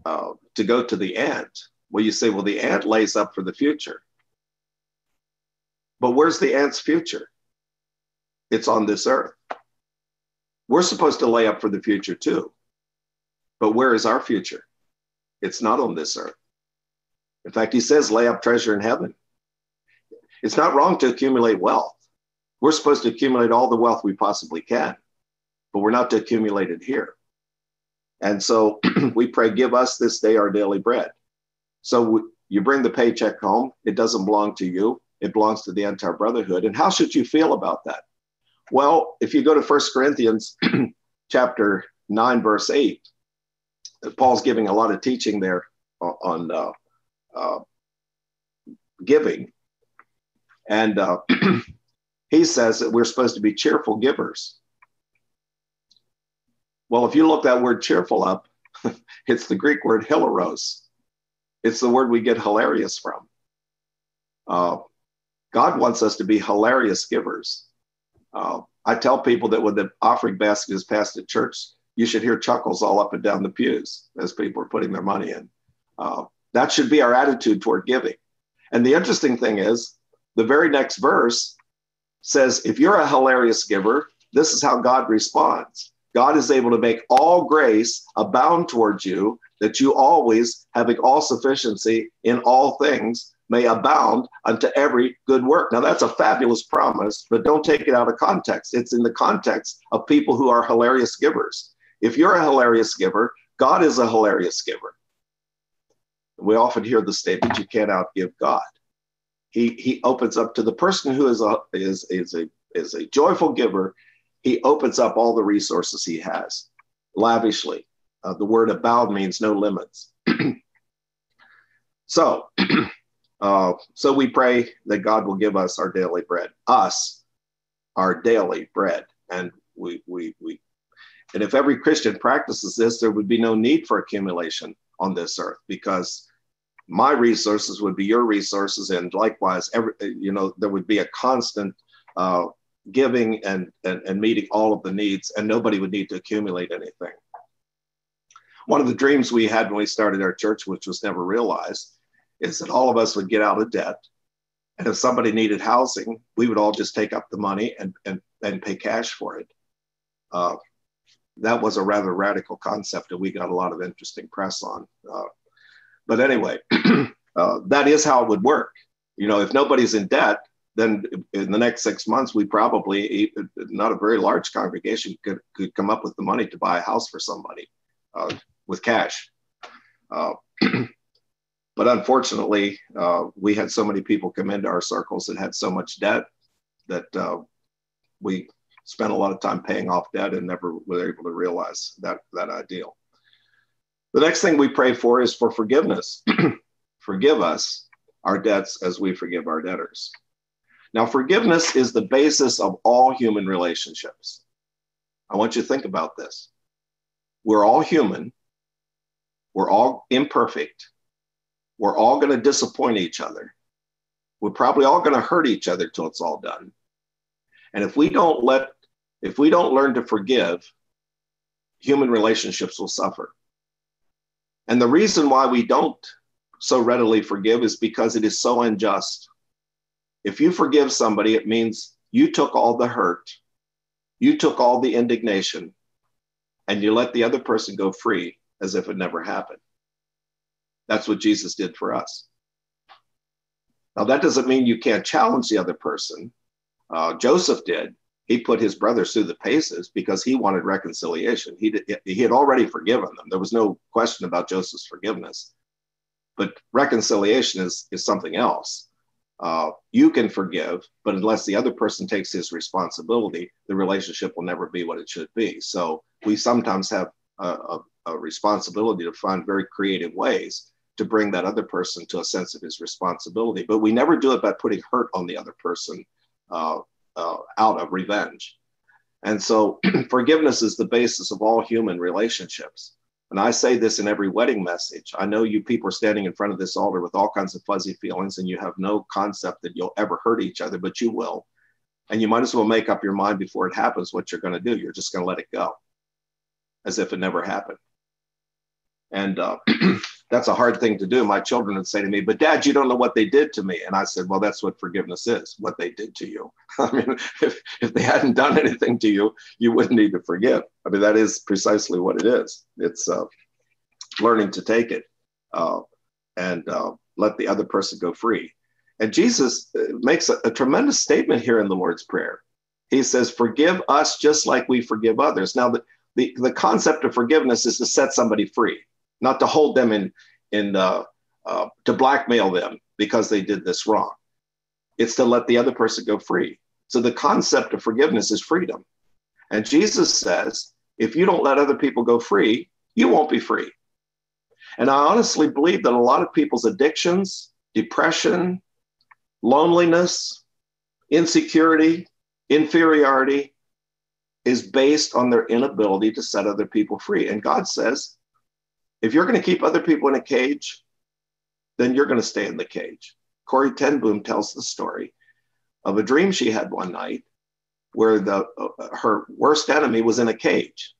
uh, to go to the ant. Well, you say, well, the ant lays up for the future. But where's the ant's future? It's on this earth. We're supposed to lay up for the future too. But where is our future? It's not on this earth. In fact, he says, lay up treasure in heaven. It's not wrong to accumulate wealth. We're supposed to accumulate all the wealth we possibly can, but we're not to accumulate it here. And so we pray, give us this day our daily bread. So you bring the paycheck home, it doesn't belong to you, it belongs to the entire brotherhood. And how should you feel about that? Well, if you go to First Corinthians chapter 9, verse 8, Paul's giving a lot of teaching there on uh, uh, giving. And uh, he says that we're supposed to be cheerful givers. Well, if you look that word cheerful up, it's the Greek word hilaros. It's the word we get hilarious from. Uh, God wants us to be hilarious givers. Uh, I tell people that when the offering basket is passed at church, you should hear chuckles all up and down the pews as people are putting their money in. Uh, that should be our attitude toward giving. And the interesting thing is, the very next verse says, if you're a hilarious giver, this is how God responds. God is able to make all grace abound towards you, that you always, having all sufficiency in all things, may abound unto every good work. Now, that's a fabulous promise, but don't take it out of context. It's in the context of people who are hilarious givers. If you're a hilarious giver, God is a hilarious giver. We often hear the statement, you can't outgive God. He, he opens up to the person who is a, is, is, a, is a joyful giver, he opens up all the resources he has lavishly. Uh, the word abound means no limits. so, uh, so we pray that God will give us our daily bread, us our daily bread. And we, we, we, and if every Christian practices this, there would be no need for accumulation on this earth because my resources would be your resources and likewise every you know there would be a constant uh, giving and, and and meeting all of the needs and nobody would need to accumulate anything one of the dreams we had when we started our church which was never realized is that all of us would get out of debt and if somebody needed housing we would all just take up the money and and, and pay cash for it uh, that was a rather radical concept and we got a lot of interesting press on. Uh, but anyway, uh, that is how it would work. You know, if nobody's in debt, then in the next six months, we probably, not a very large congregation, could, could come up with the money to buy a house for somebody uh, with cash. But unfortunately, uh, we had so many people come into our circles that had so much debt that uh, we spent a lot of time paying off debt and never were able to realize that, that ideal. The next thing we pray for is for forgiveness. Forgive us our debts as we forgive our debtors. Now, forgiveness is the basis of all human relationships. I want you to think about this. We're all human, we're all imperfect, we're all going to disappoint each other. We're probably all going to hurt each other till it's all done. And if we don't let if we don't learn to forgive, human relationships will suffer. And the reason why we don't so readily forgive is because it is so unjust. If you forgive somebody, it means you took all the hurt, you took all the indignation, and you let the other person go free as if it never happened. That's what Jesus did for us. Now, that doesn't mean you can't challenge the other person. Uh, Joseph did. He put his brothers through the paces because he wanted reconciliation. He, did, he had already forgiven them. There was no question about Joseph's forgiveness. But reconciliation is, is something else. Uh, you can forgive, but unless the other person takes his responsibility, the relationship will never be what it should be. So we sometimes have a, a, a responsibility to find very creative ways to bring that other person to a sense of his responsibility. But we never do it by putting hurt on the other person uh, uh, out of revenge. And so forgiveness is the basis of all human relationships. And I say this in every wedding message. I know you people are standing in front of this altar with all kinds of fuzzy feelings, and you have no concept that you'll ever hurt each other, but you will. And you might as well make up your mind before it happens what you're going to do. You're just going to let it go as if it never happened. And uh, that's a hard thing to do. My children would say to me, "But Dad, you don't know what they did to me." And I said, "Well, that's what forgiveness is. What they did to you. I mean, if if they hadn't done anything to you, you wouldn't need to forgive. I mean, that is precisely what it is. It's uh, learning to take it uh, and uh, let the other person go free." And Jesus uh, makes a, a tremendous statement here in the Lord's Prayer. He says, "Forgive us just like we forgive others." Now, the the, the concept of forgiveness is to set somebody free not to hold them in in uh, uh, to blackmail them because they did this wrong. It's to let the other person go free. So the concept of forgiveness is freedom. And Jesus says, if you don't let other people go free, you won't be free. And I honestly believe that a lot of people's addictions, depression, loneliness, insecurity, inferiority is based on their inability to set other people free. And God says, if you're going to keep other people in a cage, then you're going to stay in the cage. Corrie ten Boom tells the story of a dream she had one night where the uh, her worst enemy was in a cage,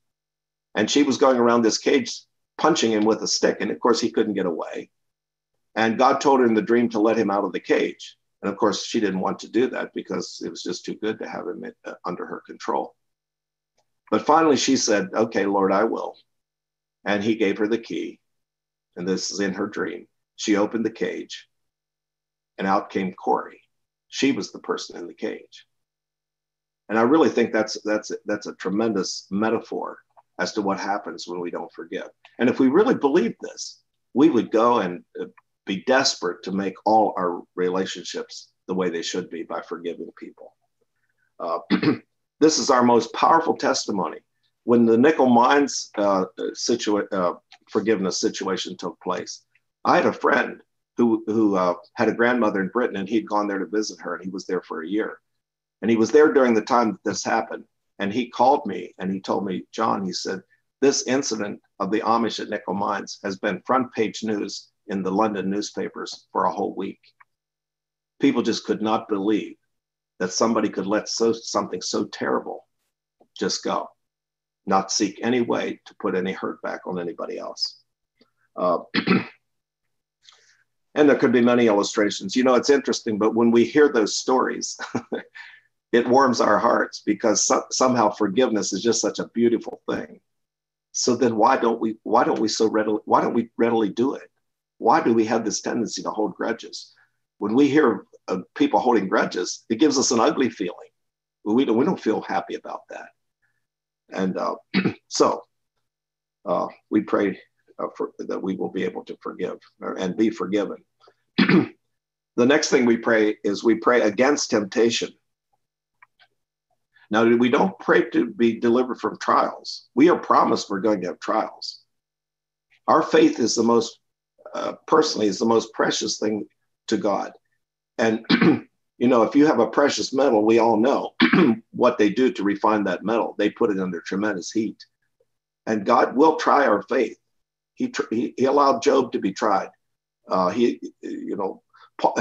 and she was going around this cage punching him with a stick, and of course he couldn't get away. And God told her in the dream to let him out of the cage, and of course she didn't want to do that because it was just too good to have him uh, under her control. But finally she said, "Okay, Lord, I will." And he gave her the key. And this is in her dream. She opened the cage, and out came Corrie. She was the person in the cage. And I really think that's that's that's a tremendous metaphor as to what happens when we don't forgive. And if we really believed this, we would go and uh, be desperate to make all our relationships the way they should be by forgiving people. Uh, this is our most powerful testimony when the Nickel Mines uh, situa- uh, forgiveness situation took place, I had a friend who who uh, had a grandmother in Britain, and he'd gone there to visit her, and he was there for a year, and he was there during the time that this happened, and he called me and he told me, John, he said, this incident of the Amish at Nickel Mines has been front page news in the London newspapers for a whole week. People just could not believe that somebody could let so something so terrible just go not seek any way to put any hurt back on anybody else. Uh, and there could be many illustrations. You know, it's interesting, but when we hear those stories, it warms our hearts because so- somehow forgiveness is just such a beautiful thing. So then why don't we why don't we so readily why don't we readily do it? Why do we have this tendency to hold grudges? When we hear of people holding grudges, it gives us an ugly feeling. We don't, we don't feel happy about that. And uh, so uh, we pray uh, for, that we will be able to forgive and be forgiven. the next thing we pray is we pray against temptation. Now, we don't pray to be delivered from trials. We are promised we're going to have trials. Our faith is the most, uh, personally, is the most precious thing to God. And you know, if you have a precious metal, we all know what they do to refine that metal. They put it under tremendous heat. And God will try our faith. He, he, he, allowed Job to be tried. Uh, he, you know, Paul,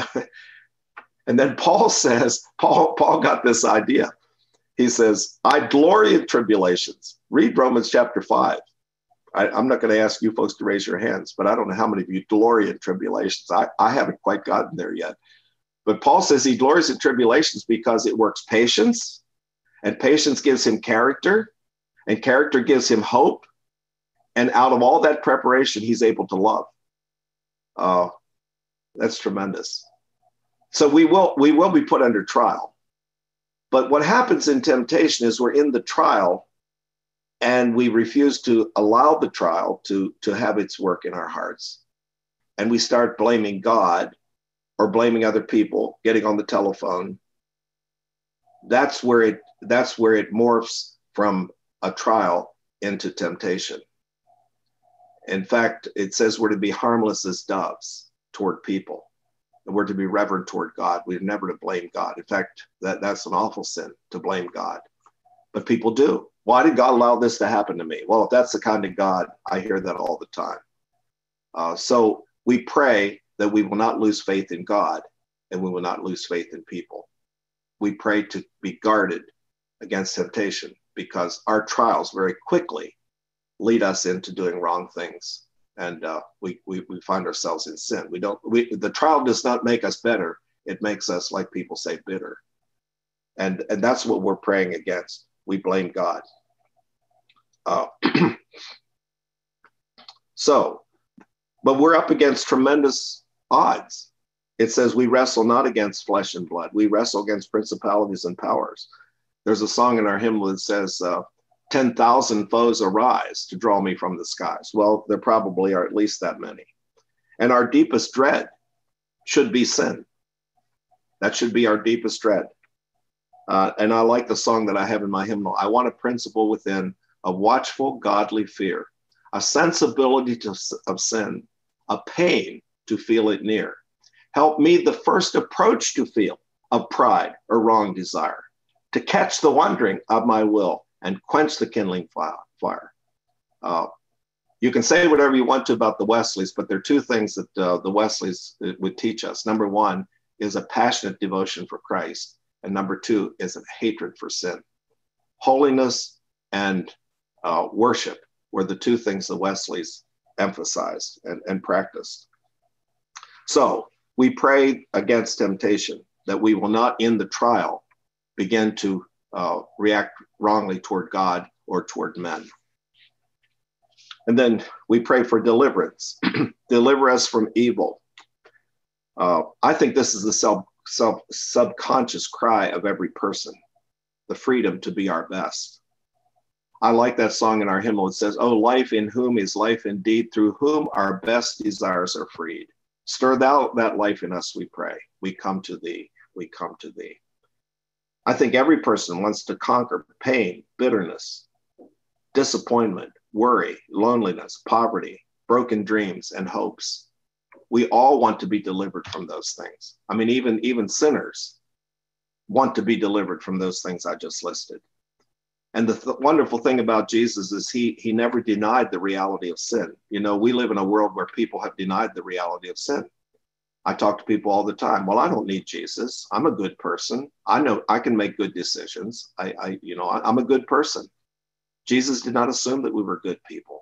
and then Paul says, Paul, Paul got this idea. He says, I glory in tribulations. Read Romans chapter 5. I, am not going to ask you folks to raise your hands, but I don't know how many of you glory in tribulations. I, I haven't quite gotten there yet. But Paul says he glories in tribulations because it works patience, and patience gives him character, and character gives him hope. And out of all that preparation, he's able to love. Uh, that's tremendous. So we will we will be put under trial. But what happens in temptation is we're in the trial and we refuse to allow the trial to, to have its work in our hearts. And we start blaming God or blaming other people, getting on the telephone. That's where it that's where it morphs from a trial into temptation. In fact, it says we're to be harmless as doves toward people. And we're to be reverent toward God. We're never to blame God. In fact, that, that's an awful sin to blame God. But people do. Why did God allow this to happen to me? Well, if that's the kind of God, I hear that all the time. Uh, so we pray that we will not lose faith in God and we will not lose faith in people. We pray to be guarded against temptation because our trials very quickly lead us into doing wrong things and uh, we, we, we find ourselves in sin. We don't, we, the trial does not make us better. It makes us, like people say, bitter. And, and that's what we're praying against. We blame God. Uh, so, but we're up against tremendous odds. It says we wrestle not against flesh and blood, we wrestle against principalities and powers. There's a song in our hymn that says, uh, 10,000 foes arise to draw me from the skies. Well, there probably are at least that many. And our deepest dread should be sin. That should be our deepest dread. Uh, and I like the song that I have in my hymnal. I want a principle within a watchful, godly fear, a sensibility to, of sin, a pain to feel it near. Help me the first approach to feel of pride or wrong desire, to catch the wandering of my will and quench the kindling fire. Uh, you can say whatever you want to about the Wesleys, but there are two things that uh, the Wesleys uh, would teach us. Number one is a passionate devotion for Christ, and number two is a hatred for sin. Holiness and uh, worship were the two things the Wesleys emphasized and, and practiced. So we pray against temptation that we will not, in the trial, begin to uh, react wrongly toward God or toward men. And then we pray for deliverance. Deliver us from evil. Uh, I think this is the self, self, subconscious cry of every person the freedom to be our best. I like that song in our hymnal. It says, Oh, life in whom is life indeed, through whom our best desires are freed. Stir thou that life in us, we pray. We come to thee. We come to thee. I think every person wants to conquer pain, bitterness, disappointment, worry, loneliness, poverty, broken dreams, and hopes. We all want to be delivered from those things. I mean, even, even sinners want to be delivered from those things I just listed. And the th- wonderful thing about Jesus is he, he never denied the reality of sin. You know, we live in a world where people have denied the reality of sin. I talk to people all the time. Well, I don't need Jesus. I'm a good person. I know I can make good decisions. I, I you know, I, I'm a good person. Jesus did not assume that we were good people.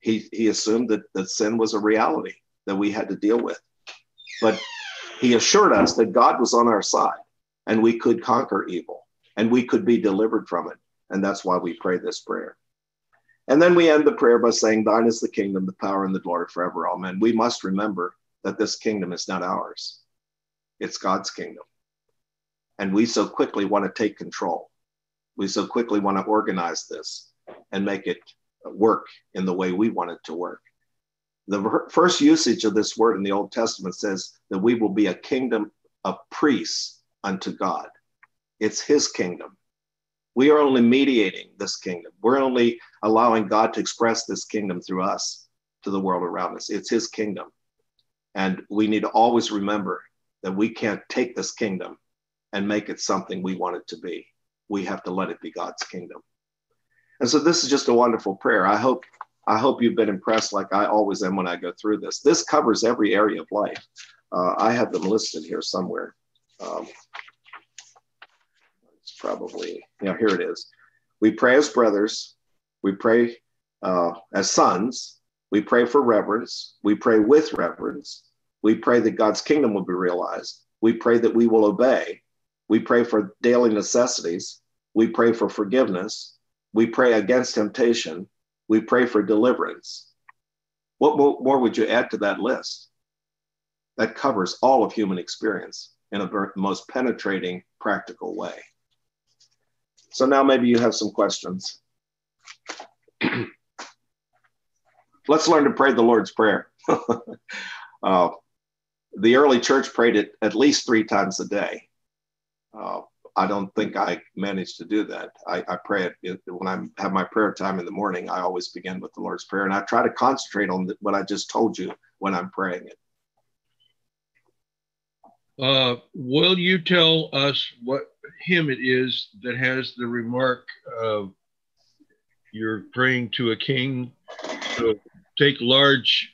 He, he assumed that, that sin was a reality that we had to deal with. But he assured us that God was on our side and we could conquer evil and we could be delivered from it. And that's why we pray this prayer. And then we end the prayer by saying, Thine is the kingdom, the power, and the glory forever. Amen. We must remember that this kingdom is not ours, it's God's kingdom. And we so quickly want to take control. We so quickly want to organize this and make it work in the way we want it to work. The first usage of this word in the Old Testament says that we will be a kingdom of priests unto God. It's His kingdom. We are only mediating this kingdom. We're only allowing God to express this kingdom through us to the world around us. It's His kingdom. And we need to always remember that we can't take this kingdom and make it something we want it to be. We have to let it be God's kingdom. And so this is just a wonderful prayer. I hope I hope you've been impressed like I always am when I go through this. This covers every area of life. Uh, I have them listed here somewhere. Um, probably, you know, here it is. We pray as brothers. We pray uh, as sons. We pray for reverence. We pray with reverence. We pray that God's kingdom will be realized. We pray that we will obey. We pray for daily necessities. We pray for forgiveness. We pray against temptation. We pray for deliverance. What more would you add to that list? That covers all of human experience in a most penetrating, practical way. So now maybe you have some questions. Let's learn to pray the Lord's Prayer. uh, the early church prayed it at least three times a day. Uh, I don't think I managed to do that. I, I pray it when I have my prayer time in the morning. I always begin with the Lord's Prayer, and I try to concentrate on the, what I just told you when I'm praying it. Uh, will you tell us what hymn it is that has the remark of you're praying to a king to take large,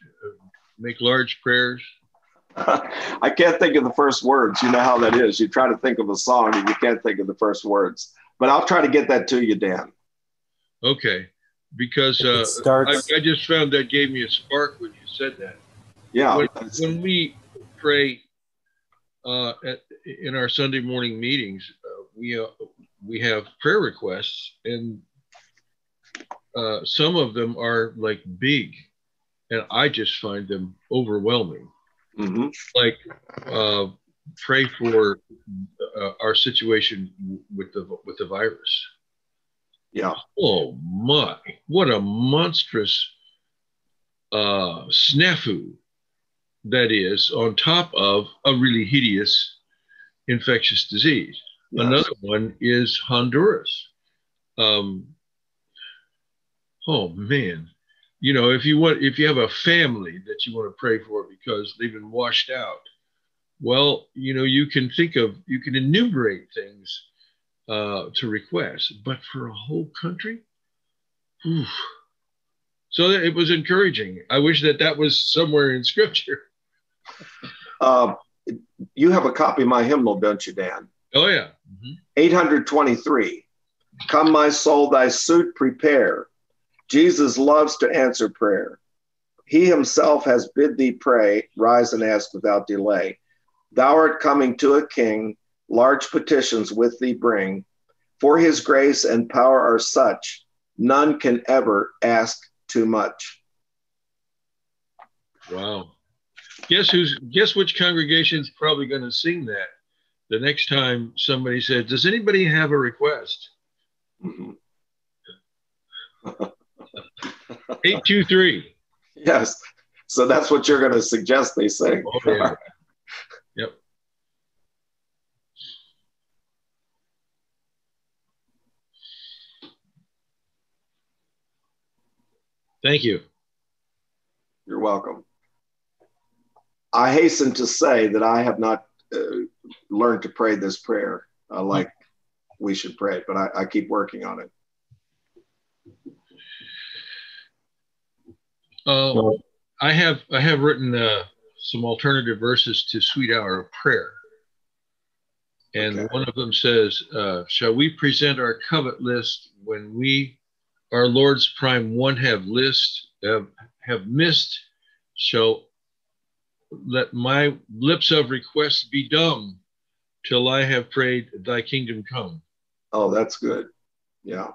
make large prayers? I can't think of the first words. You know how that is. You try to think of a song and you can't think of the first words. But I'll try to get that to you, Dan. Okay, because uh, starts... I, I, just found that gave me a spark when you said that. Yeah. When, when we pray uh, at, in our Sunday morning meetings, uh, we uh, we have prayer requests, and uh, some of them are like big, and I just find them overwhelming. Mm-hmm. Like uh, pray for uh, our situation with the with the virus. Yeah. Oh my! What a monstrous snafu that is on top of a really hideous infectious disease. Yes. Another one is Honduras. Um, oh man, you know, if you want, if you have a family that you want to pray for because they've been washed out, well, you know, you can think of, you can enumerate things uh, to request, but for a whole country, oof. so it was encouraging. I wish that that was somewhere in Scripture. Uh, you have a copy of my hymnal, don't you, Dan? Oh, yeah. Mm-hmm. 823. Come, my soul, thy suit prepare. Jesus loves to answer prayer. He himself has bid thee pray, rise and ask without delay. Thou art coming to a king, large petitions with thee bring. For his grace and power are such, none can ever ask too much. Wow guess who's guess which congregation's probably going to sing that the next time somebody says, "Does anybody have a request?" Eight two three. Yes. So that's what you're going to suggest they sing. Oh, yeah. yep. Thank you. You're welcome. I hasten to say that I have not uh, learned to pray this prayer uh, like we should pray it, but I, I keep working on it. Uh, I have I have written uh, some alternative verses to Sweet Hour of Prayer, and okay. one of them says, uh, "Shall we present our covet list when we, our Lord's prime one, have list have, have missed? Shall let my lips of request be dumb till I have prayed, Thy kingdom come. Oh, that's good. Yeah.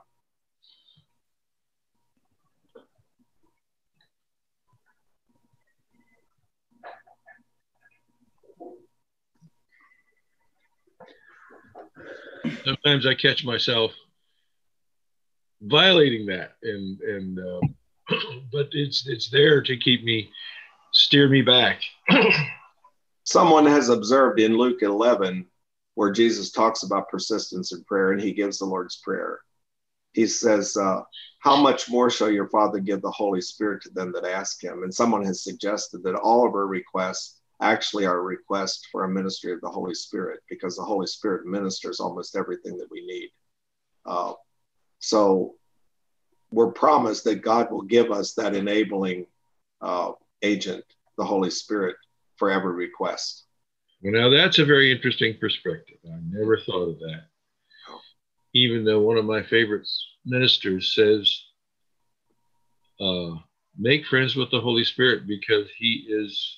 Sometimes I catch myself violating that, and and uh, but it's it's there to keep me steer me back. Someone has observed in Luke 11 where Jesus talks about persistence in prayer and he gives the Lord's Prayer. He says, uh, How much more shall your Father give the Holy Spirit to them that ask him? And someone has suggested that all of our requests actually are requests for a ministry of the Holy Spirit because the Holy Spirit ministers almost everything that we need. Uh, so we're promised that God will give us that enabling uh, agent, the Holy Spirit, for every request. Well, now that's a very interesting perspective. I never thought of that. Even though one of my favorite ministers says, uh, make friends with the Holy Spirit because He is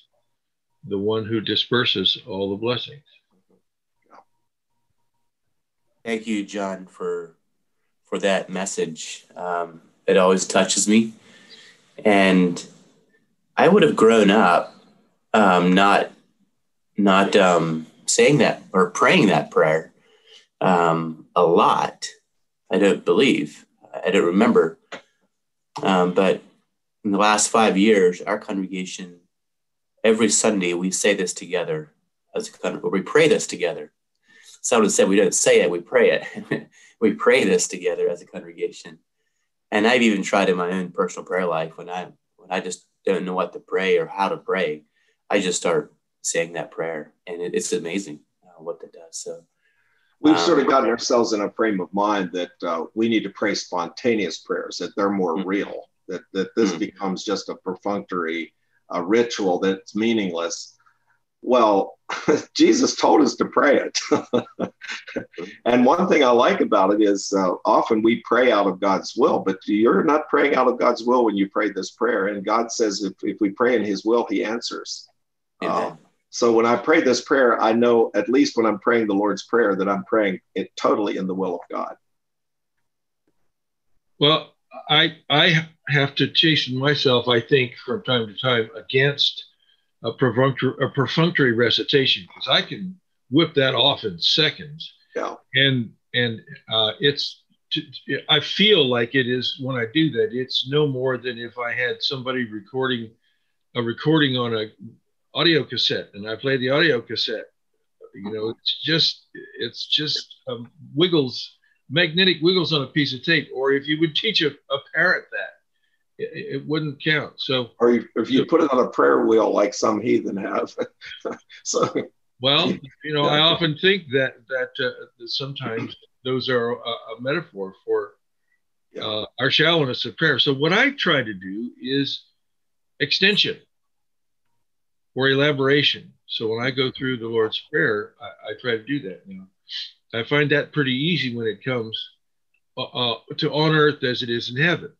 the one who disperses all the blessings. Thank you, John, for for that message. Um, it always touches me, and I would have grown up um, not not um, saying that or praying that prayer um, a lot. I don't believe. I don't remember. Um, but in the last five years, our congregation, every Sunday, we say this together as a congregation. we pray this together. Someone said we don't say it, we pray it. we pray this together as a congregation. And I've even tried in my own personal prayer life when I when I just don't know what to pray or how to pray, I just start saying that prayer, and it, it's amazing uh, what that does. So we've um, sort of gotten ourselves in a frame of mind that uh, we need to pray spontaneous prayers, that they're more mm-hmm. real, that that this mm-hmm. becomes just a perfunctory a ritual that's meaningless. Well, Jesus told us to pray it. and one thing I like about it is uh, often we pray out of God's will, but you're not praying out of God's will when you pray this prayer. And God says if, if we pray in His will, He answers. Uh, so when I pray this prayer, I know at least when I'm praying the Lord's Prayer that I'm praying it totally in the will of God. Well, I I have to chasten myself, I think, from time to time against a perfunctory, a perfunctory recitation because I can whip that off in seconds. Yeah. And and uh, it's I feel like it is when I do that. It's no more than if I had somebody recording a recording on a audio cassette and I play the audio cassette. You know, it's just it's just um, wiggles, magnetic wiggles on a piece of tape. Or if you would teach a, a parrot that, it, it wouldn't count. So, or if you put it on a prayer wheel like some heathen have. so, well, you know, I often think that that, uh, that sometimes those are a, a metaphor for uh, our shallowness of prayer. So, what I try to do is extension or elaboration. So, when I go through the Lord's Prayer, I, I try to do that. You know, I find that pretty easy when it comes uh, uh to on earth as it is in heaven.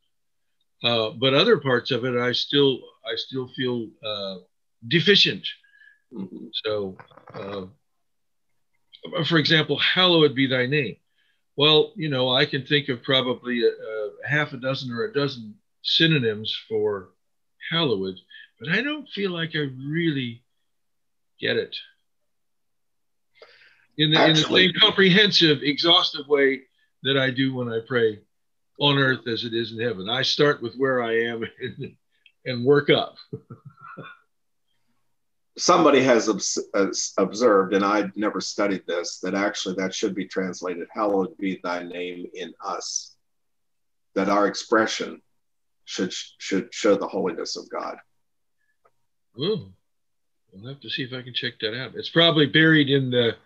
Uh, but other parts of it, I still I still feel uh, deficient. Mm-hmm. So, uh, for example, hallowed be thy name. Well, you know, I can think of probably a, a half a dozen or a dozen synonyms for hallowed, but I don't feel like I really get it in the, Actually, in the same comprehensive, exhaustive way that I do when I pray on earth as it is in heaven. I start with where I am and, and work up. Somebody has observed, and I never studied this, that actually that should be translated, Hallowed be thy name in us. That our expression should should show the holiness of God. Oh, I'll have to see if I can check that out. It's probably buried in the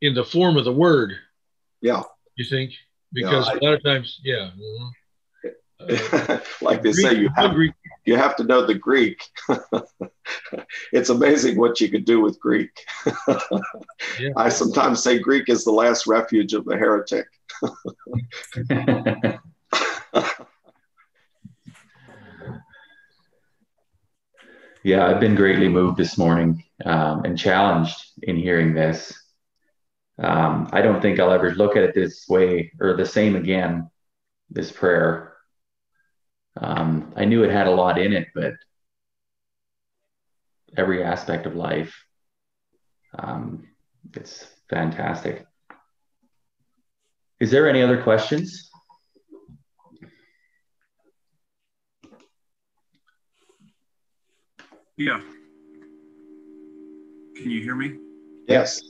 in the form of the word. Yeah. You think? Because a lot of times, yeah. Mm-hmm. Uh, like they Greek, say, you have, you have to know the Greek. it's amazing what you could do with Greek. yeah. I sometimes say Greek is the last refuge of the heretic. yeah, I've been greatly moved this morning um, and challenged in hearing this. Um, I don't think I'll ever look at it this way or the same again, this prayer. Um, I knew it had a lot in it, but every aspect of life, um, it's fantastic. Is there any other questions? Yeah. Can you hear me? Yes.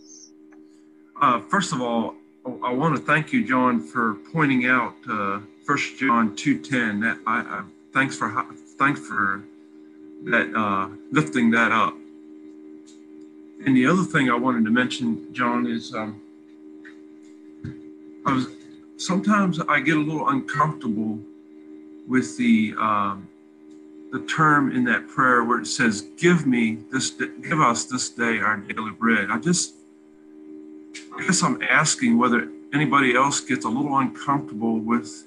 Uh, first of all, I want to thank you, John, for pointing out uh, First uh, John two ten. That I, I, thanks for thanks for that uh, lifting that up. And the other thing I wanted to mention, John, is um, I was sometimes I get a little uncomfortable with the um, the term in that prayer where it says, "Give me this, give us this day our daily bread." I just I guess I'm asking whether anybody else gets a little uncomfortable with.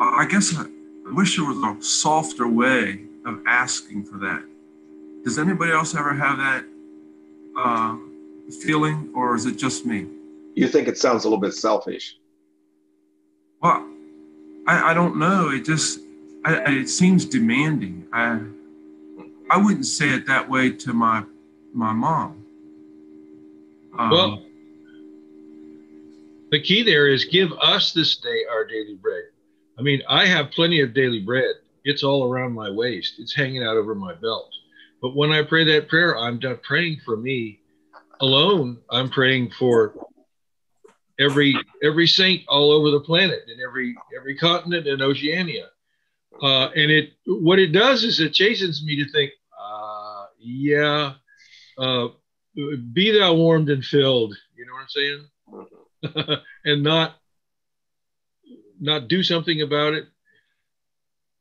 I guess I, I wish there was a softer way of asking for that. Does anybody else ever have that uh, feeling, or is it just me? You think it sounds a little bit selfish? Well, I, I don't know. It just I, it seems demanding. I I wouldn't say it that way to my my mom. Um, well, the key there is give us this day our daily bread. I mean, I have plenty of daily bread. It's all around my waist. It's hanging out over my belt. But when I pray that prayer, I'm not praying for me alone. I'm praying for every every saint all over the planet and every every continent and Oceania. Uh, and it what it does is it chastens me to think, uh, yeah, uh, be thou warmed and filled. You know what I'm saying? and not not do something about it.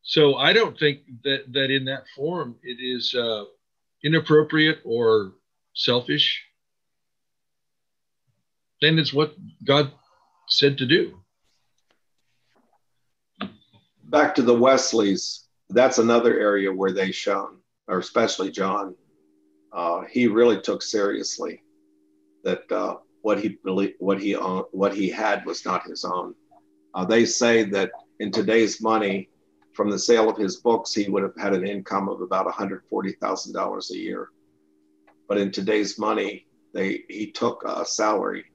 So I don't think that that in that form it is uh, inappropriate or selfish. Then it's what God said to do. Back to the Wesleys, that's another area where they shone, or especially John. Uh, he really took seriously that uh, what he believed, what he owned, what he had was not his own. Uh, they say that in today's money, from the sale of his books, he would have had an income of about $140,000 a year. But in today's money, they he took a salary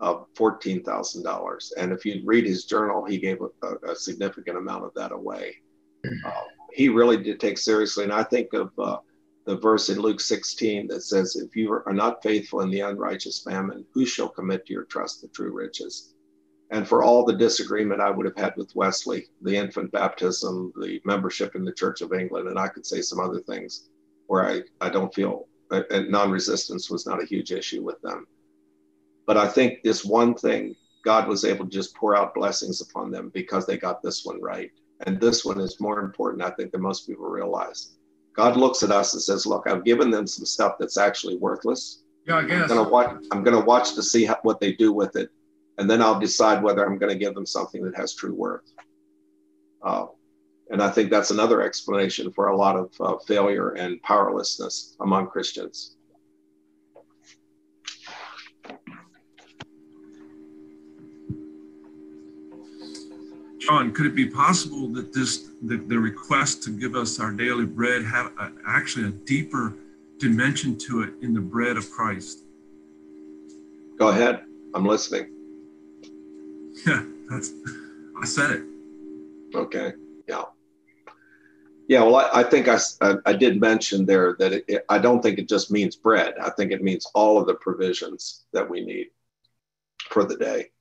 of $14,000. And if you read his journal, he gave a, a significant amount of that away. Uh, he really did take seriously. And I think of uh, the verse in Luke 16 that says, If you are not faithful in the unrighteous mammon, who shall commit to your trust the true riches? And for all the disagreement I would have had with Wesley, the infant baptism, the membership in the Church of England, and I could say some other things where I, I don't feel uh, uh, non resistance was not a huge issue with them. But I think this one thing, God was able to just pour out blessings upon them because they got this one right. And this one is more important, I think, than most people realize. God looks at us and says, Look, I've given them some stuff that's actually worthless. Yeah, I guess. I'm gonna watch, I'm gonna watch to see how, what they do with it and then I'll decide whether I'm going to give them something that has true worth. Uh, and I think that's another explanation for a lot of uh, failure and powerlessness among Christians. John, could it be possible that this the, the request to give us our daily bread have a, actually a deeper dimension to it in the bread of Christ? Go ahead. I'm listening. Yeah, that's, I said it. Okay. Yeah. Yeah. Well, I, I think I, I, I, did mention there that it, it, I don't think it just means bread. I think it means all of the provisions that we need for the day.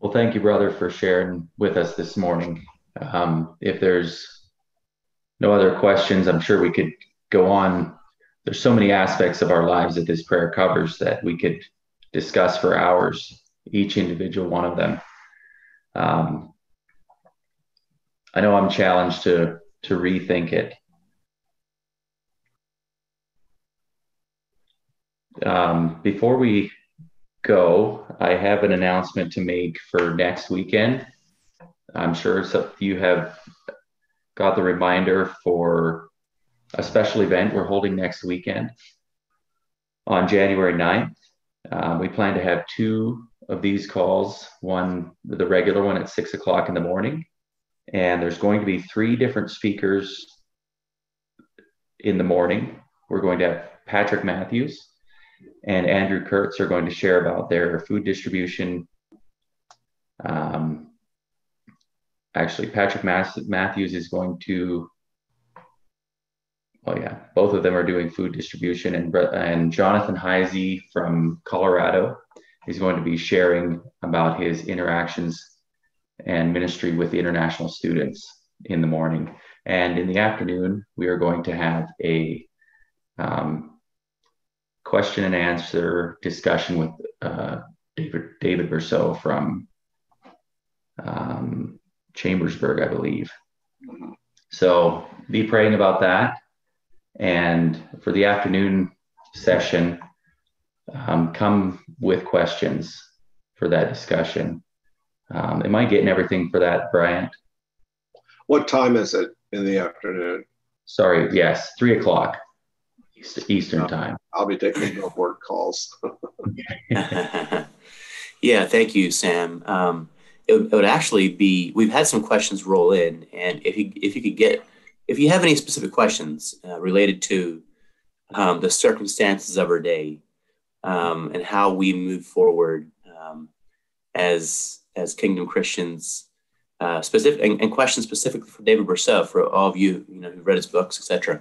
Well, thank you, brother, for sharing with us this morning. Um, if there's no other questions, I'm sure we could go on. There's so many aspects of our lives that this prayer covers that we could discuss for hours, each individual one of them. Um, I know I'm challenged to to rethink it. Um, before we go, I have an announcement to make for next weekend. I'm sure some of you have got the reminder for a special event we're holding next weekend on January 9th. Uh, we plan to have two of these calls one, the regular one at six o'clock in the morning. And there's going to be three different speakers in the morning. We're going to have Patrick Matthews and Andrew Kurtz are going to share about their food distribution. Um, actually, Patrick Matthews is going to oh yeah, both of them are doing food distribution, and and Jonathan Heisey from Colorado is going to be sharing about his interactions and ministry with the international students in the morning, and in the afternoon we are going to have a um, question and answer discussion with uh, David David Bercot from um, Chambersburg, I believe. So be praying about that. And for the afternoon session, um, come with questions for that discussion. Um, am I getting everything for that, Bryant? What time is it in the afternoon? Sorry, yes, three o'clock Eastern time. I'll be taking no board calls. yeah, thank you, Sam. Um, it, it, would actually be we've had some questions roll in, and if you if you could get if you have any specific questions uh, related to um, the circumstances of our day um, and how we move forward um, as as Kingdom Christians, uh, specific and, and, questions specifically for David Bercot for all of you you know who read his books, etc.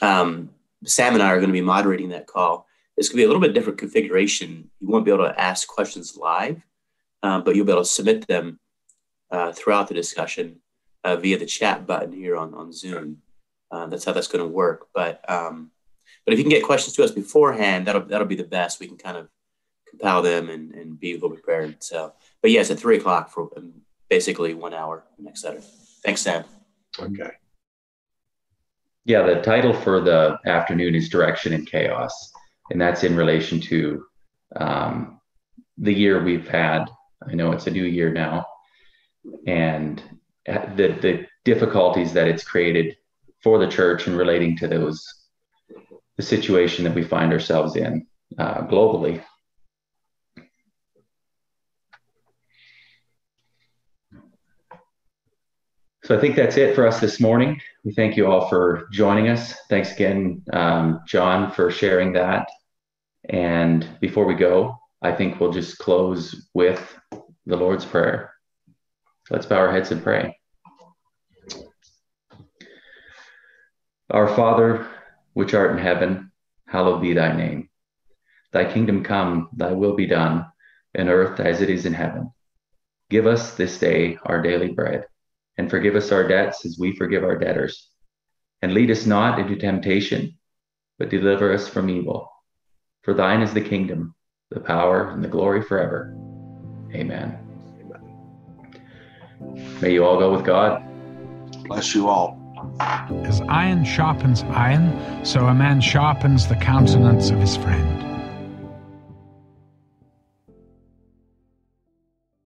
Um, Sam and I are going to be moderating that call. It's going to be a little bit different configuration. You won't be able to ask questions live, uh, but you'll be able to submit them uh, throughout the discussion uh, via the chat button here on, on Zoom. Uh, that's how that's going to work. But um, but if you can get questions to us beforehand, that'll that'll be the best. We can kind of compile them and, and be a little prepared. So, but yes, at three o'clock for um, basically one hour next Saturday. Thanks, Sam. Okay. Yeah, the title for the afternoon is Direction and Chaos, and that's in relation to um, the year we've had. I know it's a new year now, and the the difficulties that it's created for the church and relating to those the situation that we find ourselves in uh, globally. So I think that's it for us this morning. We thank you all for joining us. Thanks again, um, John, for sharing that. And before we go, I think we'll just close with the Lord's Prayer. Let's bow our heads and pray. Our Father, which art in heaven, hallowed be thy name. Thy kingdom come, thy will be done, in earth as it is in heaven. Give us this day our daily bread, and forgive us our debts as we forgive our debtors. And lead us not into temptation, but deliver us from evil. For thine is the kingdom, the power, and the glory forever. Amen. May you all go with God. Bless you all. As iron sharpens iron, so a man sharpens the countenance of his friend.